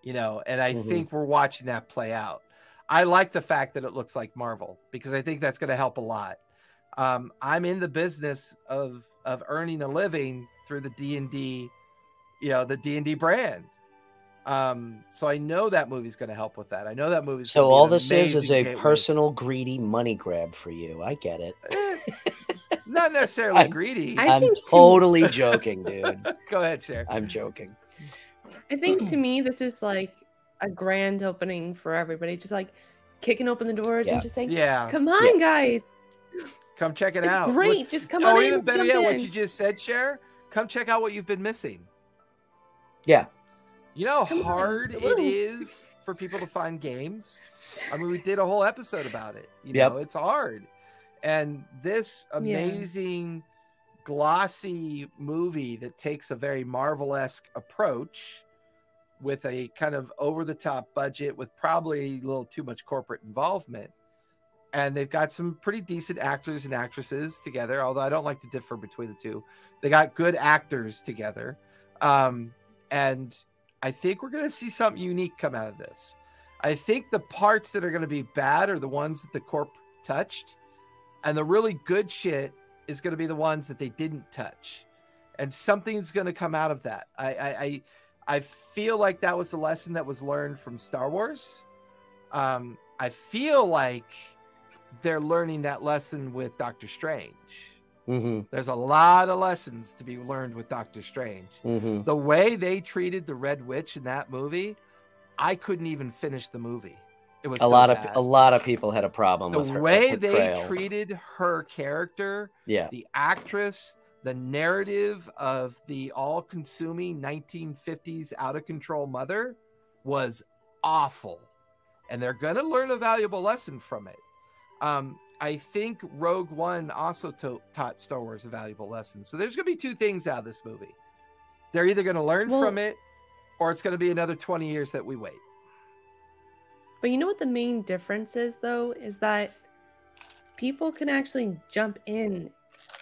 Speaker 1: you know? And i
Speaker 2: Mhm.
Speaker 1: think we're watching that play out i like the fact that it looks like marvel because i think that's going to help a lot um, i'm in the business of of earning a living through the d&d you know the d&d brand um, so i know that movie's going to help with that i know that movie's
Speaker 2: So all this is is a
Speaker 1: gateway.
Speaker 2: personal greedy money grab for you. I get it.
Speaker 1: Eh, not <laughs> necessarily
Speaker 2: I'm-
Speaker 1: greedy
Speaker 3: I
Speaker 2: I'm totally joking, dude. <laughs>
Speaker 1: go ahead share
Speaker 2: I'm joking.
Speaker 3: I think to me, this is like a grand opening for everybody. Just like kicking open the doors
Speaker 2: Yeah.
Speaker 3: and just saying,
Speaker 1: yeah
Speaker 3: "Come on, guys!
Speaker 1: come check it
Speaker 3: It's
Speaker 1: out What-
Speaker 3: great. Just come
Speaker 1: or
Speaker 3: on
Speaker 1: even
Speaker 3: in,
Speaker 1: better
Speaker 3: jump
Speaker 1: yet, what you just said, Cher. Come check out what you've been missing.
Speaker 2: Yeah.
Speaker 1: You know how
Speaker 3: Come on,
Speaker 1: hard it
Speaker 3: woo.
Speaker 1: for people to find games. I mean, we did a whole episode about it. You
Speaker 2: Yep.
Speaker 1: know, it's hard. And this
Speaker 3: Yeah.
Speaker 1: amazing, glossy movie that takes a very Marvel esque approach with a kind of over the top budget with probably a little too much corporate involvement. And they've got some pretty decent actors and actresses together, although I don't like to differ between the two. They got good actors together. Um, and I think we're going to see something unique come out of this. I think the parts that are going to be bad are the ones that the corp touched, and the really good shit is going to be the ones that they didn't touch. And something's going to come out of that. I, I, I, I feel like that was the lesson that was learned from Star Wars. Um, I feel like they're learning that lesson with Doctor Strange.
Speaker 2: hmm
Speaker 1: There's a lot of lessons to be learned with Doctor Strange
Speaker 2: hmm
Speaker 1: the way they treated the Red Witch in that movie, I couldn't even finish the movie. It was
Speaker 2: A
Speaker 1: so
Speaker 2: lot
Speaker 1: bad.
Speaker 2: of a lot of people had a problem
Speaker 1: the
Speaker 2: with her
Speaker 1: way they treated her character,
Speaker 2: Yeah.
Speaker 1: the actress, the narrative of the all-consuming 1950s out-of-control mother was awful, and they're gonna learn a valuable lesson from it. Um, I think Rogue One also to- taught Star Wars a valuable lesson. So there's gonna be two things out of this movie. They're either gonna learn
Speaker 3: Well-
Speaker 1: from it, or it's gonna be another 20 years that we wait.
Speaker 3: But you know what the main difference is, though, is that people can actually jump in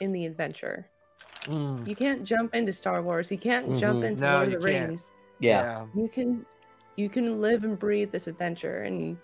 Speaker 3: in the adventure. You can't jump into Star Wars. You can't jump
Speaker 2: Mhm.
Speaker 3: into
Speaker 1: No,
Speaker 3: Lord of the
Speaker 1: can't.
Speaker 3: Rings.
Speaker 2: Yeah.
Speaker 3: You can, you can live and breathe this adventure, and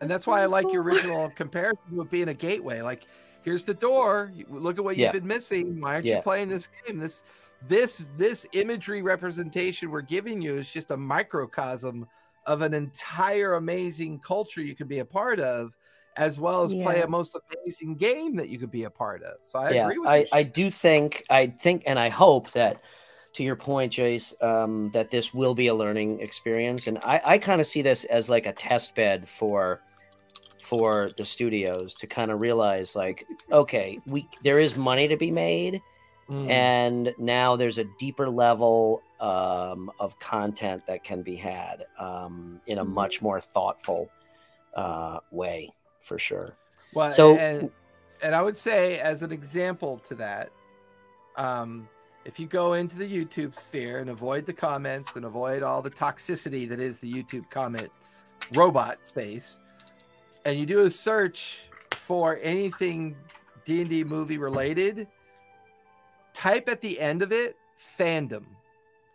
Speaker 1: And
Speaker 3: That's
Speaker 1: that's why I like your original comparison with being a gateway. Like, here's the door. Look at what
Speaker 2: Yeah.
Speaker 1: you've been missing. Why aren't
Speaker 2: Yeah.
Speaker 1: you playing this game? This, this, this imagery representation we're giving you is just a microcosm of an entire amazing culture you could be a part of, as well as play a most amazing game that you could be a part of. So I
Speaker 2: yeah,
Speaker 1: agree with
Speaker 2: I,
Speaker 1: you.
Speaker 2: I do think I think and I hope that to your point, Jace, um, that this will be a learning experience. And I, I kind of see this as like a test bed for for the studios to kind of realize like, okay, we there is money to be made,
Speaker 1: Mm.
Speaker 2: and now there's a deeper level um, of content that can be had um, in a
Speaker 3: Mhm.
Speaker 2: much more thoughtful uh, way, for sure.
Speaker 1: Well,
Speaker 2: So-
Speaker 1: and, and I would say, as an example to that, um, if you go into the YouTube sphere and avoid the comments and avoid all the toxicity that is the YouTube comment robot space, and you do a search for anything D and D movie related, type at the end of it fandom.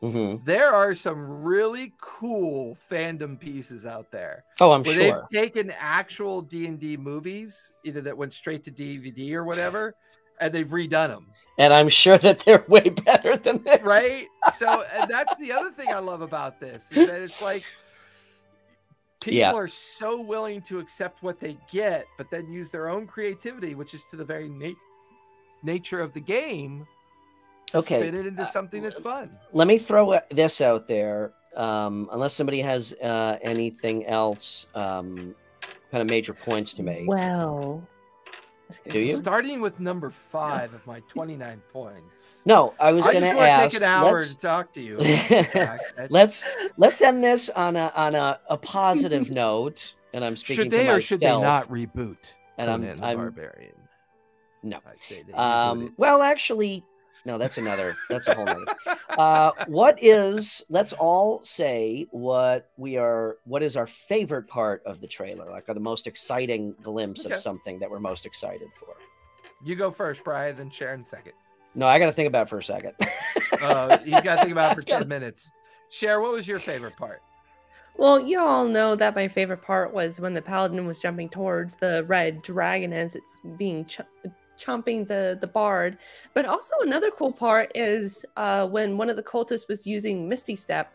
Speaker 2: Hmm
Speaker 1: There are some really cool fandom pieces out there
Speaker 2: Oh, I'm
Speaker 1: where
Speaker 2: sure.
Speaker 1: they've taken actual D and D movies, either that went straight to DVD or whatever, and they've redone them.
Speaker 2: And I'm sure that they're <laughs> way better than that,
Speaker 1: Right. <laughs> So, and that's the other thing I love about this is that it's like people
Speaker 2: Yeah.
Speaker 1: are so willing to accept what they get, but then use their own creativity, which is to the very na- nature of the game. To
Speaker 2: Okay.
Speaker 1: Spin it into something that's fun.
Speaker 2: let me throw this out there. Um, unless somebody has uh, anything else, um, kind of major points to make.
Speaker 3: well,
Speaker 2: Do you?
Speaker 1: Starting with number five of my 29 <laughs> points.
Speaker 2: No, I was
Speaker 1: I
Speaker 2: going to
Speaker 1: want to
Speaker 2: ask.
Speaker 1: take an hour
Speaker 2: let's-
Speaker 1: to talk to you. in fact. I-
Speaker 2: let's let's end this on a on a, a positive <laughs> note. And I'm speaking
Speaker 1: should they
Speaker 2: for
Speaker 1: or should they not reboot?
Speaker 2: And I'm
Speaker 1: the
Speaker 2: I'm
Speaker 1: Barbarian.
Speaker 2: No.
Speaker 1: I say they
Speaker 2: Um,
Speaker 1: reboot
Speaker 2: well, actually, no, that's another. That's a whole nother. Uh, what is? Let's all say what we are. What is our favorite part of the trailer? Like, or the most exciting glimpse
Speaker 1: Okay.
Speaker 2: of something that we're most excited for.
Speaker 1: You go first, Brian, then Sharon second.
Speaker 2: No, I got to think about it for a second.
Speaker 1: Uh, he's got to think about it <laughs> for 10 minutes. Cher, what was your favorite part?
Speaker 3: Well, you all know that my favorite part was when the paladin was jumping towards the red dragon as it's being ch- chomping the the bard. But also another cool part is uh, when one of the cultists was using Misty Step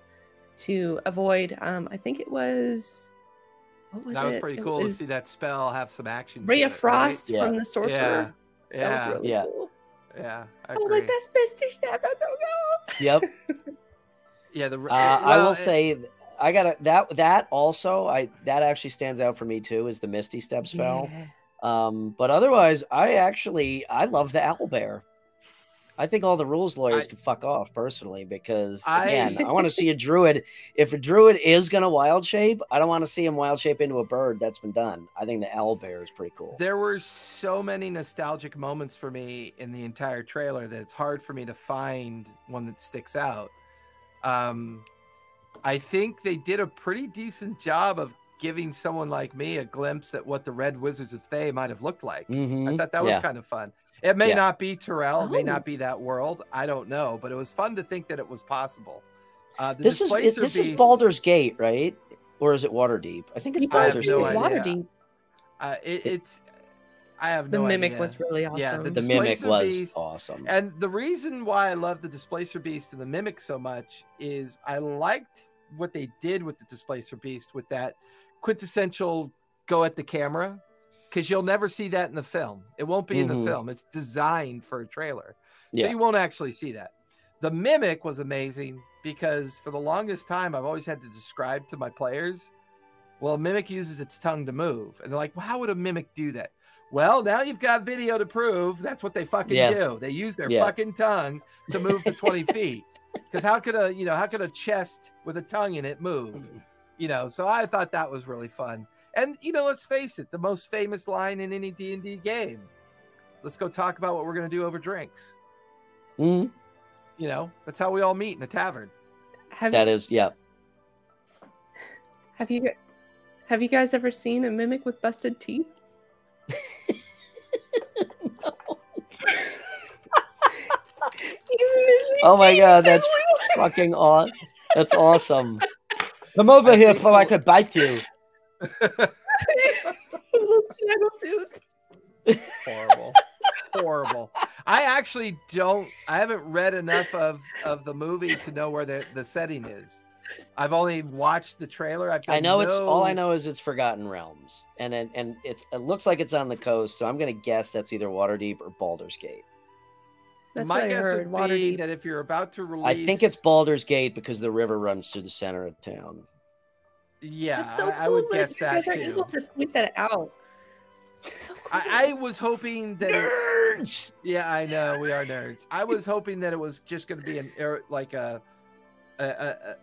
Speaker 3: to avoid. Um, I think it was. What was
Speaker 1: that was
Speaker 3: it?
Speaker 1: pretty
Speaker 3: It
Speaker 1: cool to see that spell have some action.
Speaker 3: Ray
Speaker 1: to
Speaker 3: of
Speaker 1: it, right?
Speaker 3: Frost
Speaker 2: Yeah.
Speaker 3: from the sorcerer.
Speaker 1: Yeah.
Speaker 3: That was
Speaker 1: Yeah.
Speaker 3: really
Speaker 2: Yeah.
Speaker 3: cool.
Speaker 1: Yeah. I
Speaker 3: I was like, "That's Misty Step." That's so cool.
Speaker 2: yep. <laughs>
Speaker 1: yeah. The,
Speaker 2: Uh, I will
Speaker 1: it-
Speaker 2: say, th- I got to that. That also, I that actually stands out for me too. Is the Misty Step spell.
Speaker 3: Yeah.
Speaker 2: Um, but otherwise, I actually I love the owl bear. I think all the rules lawyers
Speaker 1: I-
Speaker 2: can fuck off personally because
Speaker 1: I-
Speaker 2: again, I want to see a <laughs> druid. If a druid is gonna wild shape, I don't want to see him wild shape into a bird. That's been done. I think the owl bear is pretty cool.
Speaker 1: There were so many nostalgic moments for me in the entire trailer that it's hard for me to find one that sticks out. Um, I think they did a pretty decent job of giving someone like me a glimpse at what the Red Wizards of Thay might have looked like. I
Speaker 2: Mhm.
Speaker 1: thought that was
Speaker 2: Yeah.
Speaker 1: kind of fun. It may
Speaker 2: Yeah.
Speaker 1: not be Toril, it may
Speaker 3: Oh.
Speaker 1: not be that world. I don't know, but it was fun to think that it was possible. Uh, the
Speaker 2: This is
Speaker 1: Displacer
Speaker 2: this is Baldur's Gate, right? Or is it Waterdeep? I think it's
Speaker 3: You guys
Speaker 1: I have
Speaker 2: Baldur's
Speaker 3: think
Speaker 1: no
Speaker 3: it's
Speaker 2: Gate.
Speaker 1: idea.
Speaker 3: Waterdeep.
Speaker 1: Uh, it, it's. I have
Speaker 3: The mimic
Speaker 1: idea.
Speaker 3: was really awesome.
Speaker 1: Yeah, the
Speaker 2: The mimic was
Speaker 1: Beast-
Speaker 2: awesome.
Speaker 1: And the reason why I love the Displacer Beast and the Mimic so much is I liked what they did with the Displacer Beast with that quintessential go at the camera because you'll never see that in the film. It won't be in
Speaker 2: Mhm.
Speaker 1: the film. It's designed for a trailer.
Speaker 2: Yeah.
Speaker 1: So you won't actually see that. The Mimic was amazing because for the longest time I've always had to describe to my players, well, Mimic uses its tongue to move. And they're like, well, how would a Mimic do that? Well, now you've got video to prove that's what they fucking
Speaker 2: Yeah.
Speaker 1: do. They use their
Speaker 2: Yeah.
Speaker 1: fucking tongue to move to 20 <laughs> feet. Because how could a you know how could a chest with a tongue in it move? <laughs> You know, so I thought that was really fun. And you know, let's face it, the most famous line in any D and D game. Let's go talk about what we're gonna do over drinks.
Speaker 2: Mhm.
Speaker 1: You know, that's how we all meet in a tavern.
Speaker 3: Have
Speaker 2: That is, yeah.
Speaker 3: have you have you guys ever seen a mimic with busted teeth? <laughs> He's missing
Speaker 2: Oh my god, that's fucking aw- That's awesome. Come over
Speaker 1: I
Speaker 2: here
Speaker 1: think
Speaker 2: before I
Speaker 1: we'll-
Speaker 2: could bite you. <laughs>
Speaker 1: Horrible. Horrible. I actually don't i haven't read enough of of the movie to know where the the setting is. I've only watched the trailer. I've
Speaker 2: I
Speaker 1: done
Speaker 2: know it's all I know is it's Forgotten Realms, and and, and it's it looks like it's on the coast, so I'm gonna guess that's either Waterdeep or Baldur's Gate.
Speaker 3: That's
Speaker 1: my
Speaker 3: I
Speaker 1: guess
Speaker 3: heard.
Speaker 1: would be that if you're about to release
Speaker 2: I think it's Baldur's Gate because the river runs through the center of town.
Speaker 1: yeah
Speaker 3: That's so
Speaker 1: I,
Speaker 3: cool
Speaker 1: I would
Speaker 3: that
Speaker 1: guess
Speaker 3: you
Speaker 1: that
Speaker 3: guys are
Speaker 1: too
Speaker 3: able to point that out. That's so cool.
Speaker 1: I, I was hoping that it,
Speaker 2: Nerds.
Speaker 1: yeah i know we are nerds i was hoping that it was just going to be an air like a, a, a, a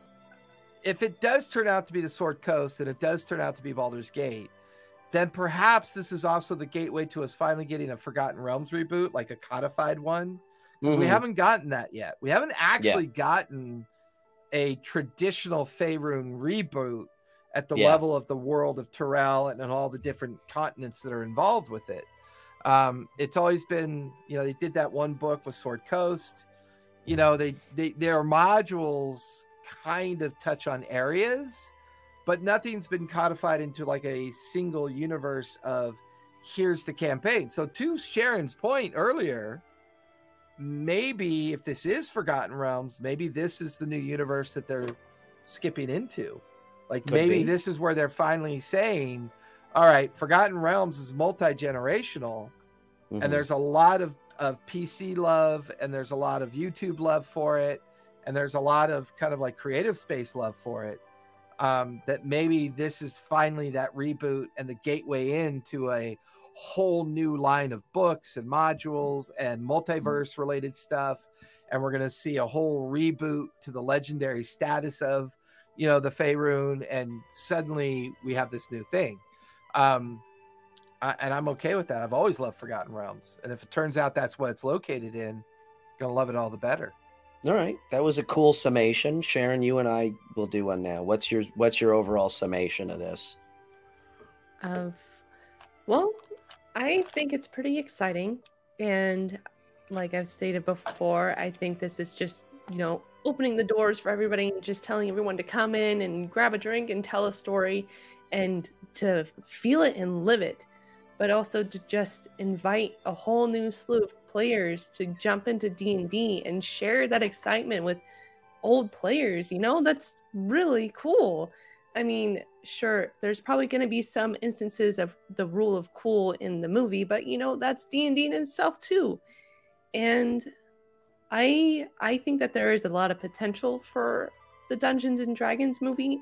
Speaker 1: if it does turn out to be the sword coast and it does turn out to be Baldur's Gate, then perhaps this is also the gateway to us finally getting a Forgotten Realms reboot, like a codified one. 'Cause We haven't gotten that yet. We haven't actually gotten a traditional Faerun reboot at the
Speaker 2: Yeah.
Speaker 1: level of the world of Toril and, and all the different continents that are involved with it. Um, it's always been, you know, they did that one book with Sword Coast. You know, they, they their modules kind of touch on areas, but nothing's been codified into like a single universe of here's the campaign. So to Sharon's point earlier, maybe if this is Forgotten Realms, maybe this is the new universe that they're skipping into. Like
Speaker 2: Could
Speaker 1: maybe
Speaker 2: be.
Speaker 1: this is where they're finally saying, all right, Forgotten Realms is multi-generational
Speaker 2: Mhm.
Speaker 1: and there's a lot of of PC love and there's a lot of YouTube love for it and there's a lot of kind of like creative space love for it um that maybe this is finally that reboot and the gateway into a whole new line of books and modules and multiverse related stuff. And we're going to see a whole reboot to the legendary status of, you know, the Faerun. And suddenly we have this new thing. Um, I, and I'm okay with that. I've always loved Forgotten Realms. And if it turns out that's what it's located in, gonna love it all the better.
Speaker 2: All right, that was a cool summation. Sharon, you and I will do one now. What's your What's your overall summation of this?
Speaker 3: Of, well, I think it's pretty exciting, and like I've stated before, I think this is just you know opening the doors for everybody and just telling everyone to come in and grab a drink and tell a story, and to feel it and live it, but also to just invite a whole new slew of players to jump into D&D and share that excitement with old players, you know? That's really cool. I mean, sure, there's probably going to be some instances of the rule of cool in the movie, but you know, that's D&D in itself too. And I I think that there is a lot of potential for the Dungeons and Dragons movie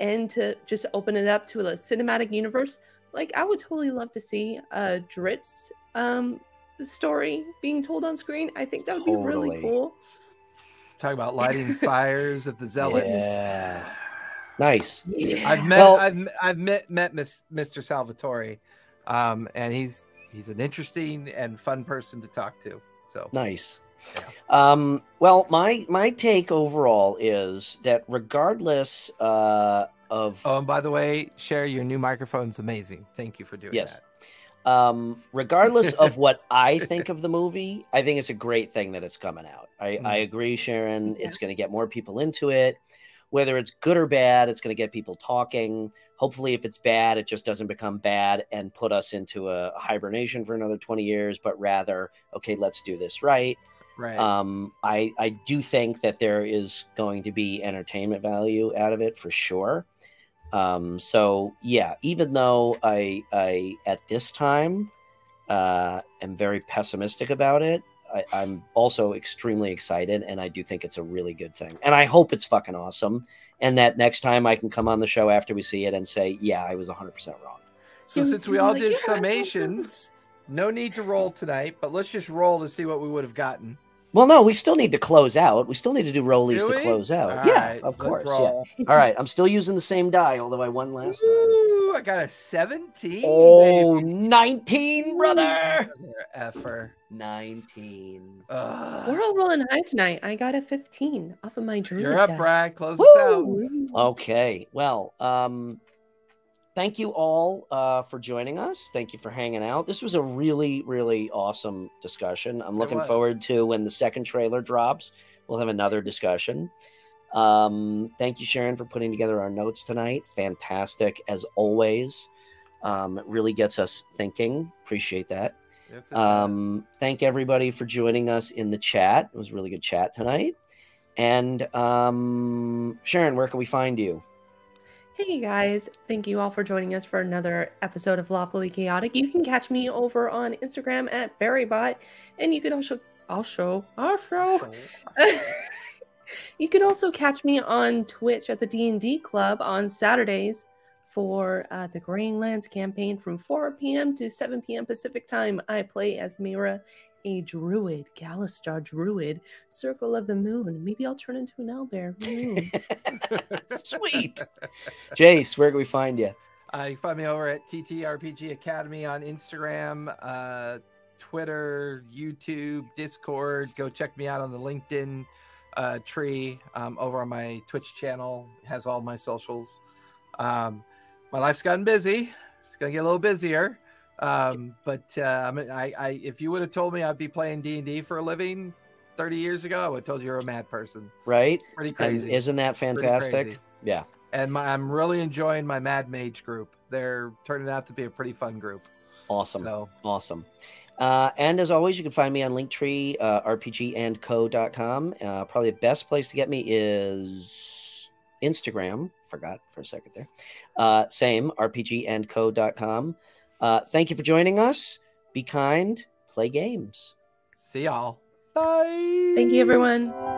Speaker 3: and to just open it up to a cinematic universe. Like I would totally love to see a Drizzt um story being told on screen. I think that would be really cool.
Speaker 1: Talk about lighting fires of the zealots.
Speaker 2: Yeah. Nice.
Speaker 1: I've met
Speaker 2: Well-
Speaker 1: I've I've met met Miss, Mr. Salvatore, um, and he's he's an interesting and fun person to talk to. So
Speaker 2: Nice. Um, well, my my take overall is that regardless uh, of
Speaker 1: oh, and by the way, share your new microphone's amazing. Thank you for doing
Speaker 2: Yes.
Speaker 1: that.
Speaker 2: um, regardless of <laughs> what I think of the movie, I think it's a great thing that it's coming out. I, I agree, Sharon.
Speaker 3: Yeah.
Speaker 2: It's going to get more people into it. Whether it's good or bad, it's going to get people talking. Hopefully, if it's bad, it just doesn't become bad and put us into a hibernation for another 20 years, but rather, okay, let's do this right.
Speaker 1: Right.
Speaker 2: Um, I I do think that there is going to be entertainment value out of it for sure. Um, so yeah, even though I I at this time uh, am very pessimistic about it, I, I'm also extremely excited, and I do think it's a really good thing. And I hope it's fucking awesome, and that next time I can come on the show after we see it and say, yeah, I was 100 percent wrong.
Speaker 1: so
Speaker 3: you-
Speaker 1: since we all
Speaker 3: like,
Speaker 1: did
Speaker 3: "Yeah, that's awesome."
Speaker 1: summations, no need to roll tonight, but let's just roll to see what we would have gotten.
Speaker 2: Well, no, we still need to close out. We still need to do rollies
Speaker 1: Do
Speaker 2: to close out.
Speaker 1: All
Speaker 2: yeah,
Speaker 1: right,
Speaker 2: of
Speaker 1: let's
Speaker 2: course. Yeah. <laughs> All right, I'm still using the same die, although I won last time.
Speaker 1: Ooh, I got a 17.
Speaker 2: Oh,
Speaker 1: baby.
Speaker 2: 19, brother.
Speaker 1: Mother effer.
Speaker 2: 19.
Speaker 1: Ugh.
Speaker 3: We're all rolling high tonight. I got a 15 off of my dream.
Speaker 1: You're up,
Speaker 3: dice.
Speaker 1: Brad. Close us out.
Speaker 2: Okay. Well, um, thank you all uh, for joining us. Thank you for hanging out. This was a really, really awesome discussion. I'm looking forward to when the second trailer drops. We'll have another discussion. Um, thank you, Sharon, for putting together our notes tonight. Fantastic as always. Um, it really gets us thinking. Appreciate that.
Speaker 1: Yes.
Speaker 2: Um, thank everybody for joining us in the chat. It was a really good chat tonight. And um, Sharon, where can we find you?
Speaker 3: Hey guys, thank you all for joining us for another episode of Lawfully Chaotic. You can catch me over on Instagram at BarryBot, and you can also also also <laughs> you can also catch me on Twitch at the D and D Club on Saturdays for uh, the Graying Lands campaign from 4 p.m. to 7 p.m. Pacific time. I play as Mira, a druid, Galistar druid, Circle of the Moon. Maybe I'll turn into an owlbear. Who? <laughs>
Speaker 2: Sweet. <laughs> Jace, where can we find you?
Speaker 1: Uh, you can find me over at TTRPG Academy on Instagram, uh, Twitter, YouTube, Discord. Go check me out on the LinkedIn uh, tree um, over on my Twitch channel. It has all my socials. Um, my life's gotten busy. It's gonna get a little busier. Um, but uh, I'm- I, I, if you would have told me I'd be playing D and D for a living 30 years ago, I would have told you you're a mad person.
Speaker 2: Right?
Speaker 1: Pretty
Speaker 2: And
Speaker 1: crazy.
Speaker 2: isn't that fantastic? Yeah.
Speaker 1: and my, I'm really enjoying my Mad Mage group. They're turning out to be a pretty fun group.
Speaker 2: Awesome.
Speaker 1: So
Speaker 2: Awesome. Uh, and as always, you can find me on Linktree, uh, rpgandco.com. Uh, probably the best place to get me is Instagram. Forgot for a second there. Uh, same, rpgandco.com. Uh, thank you for joining us. Be kind, play games.
Speaker 1: see y'all. Bye.
Speaker 3: Thank you, everyone.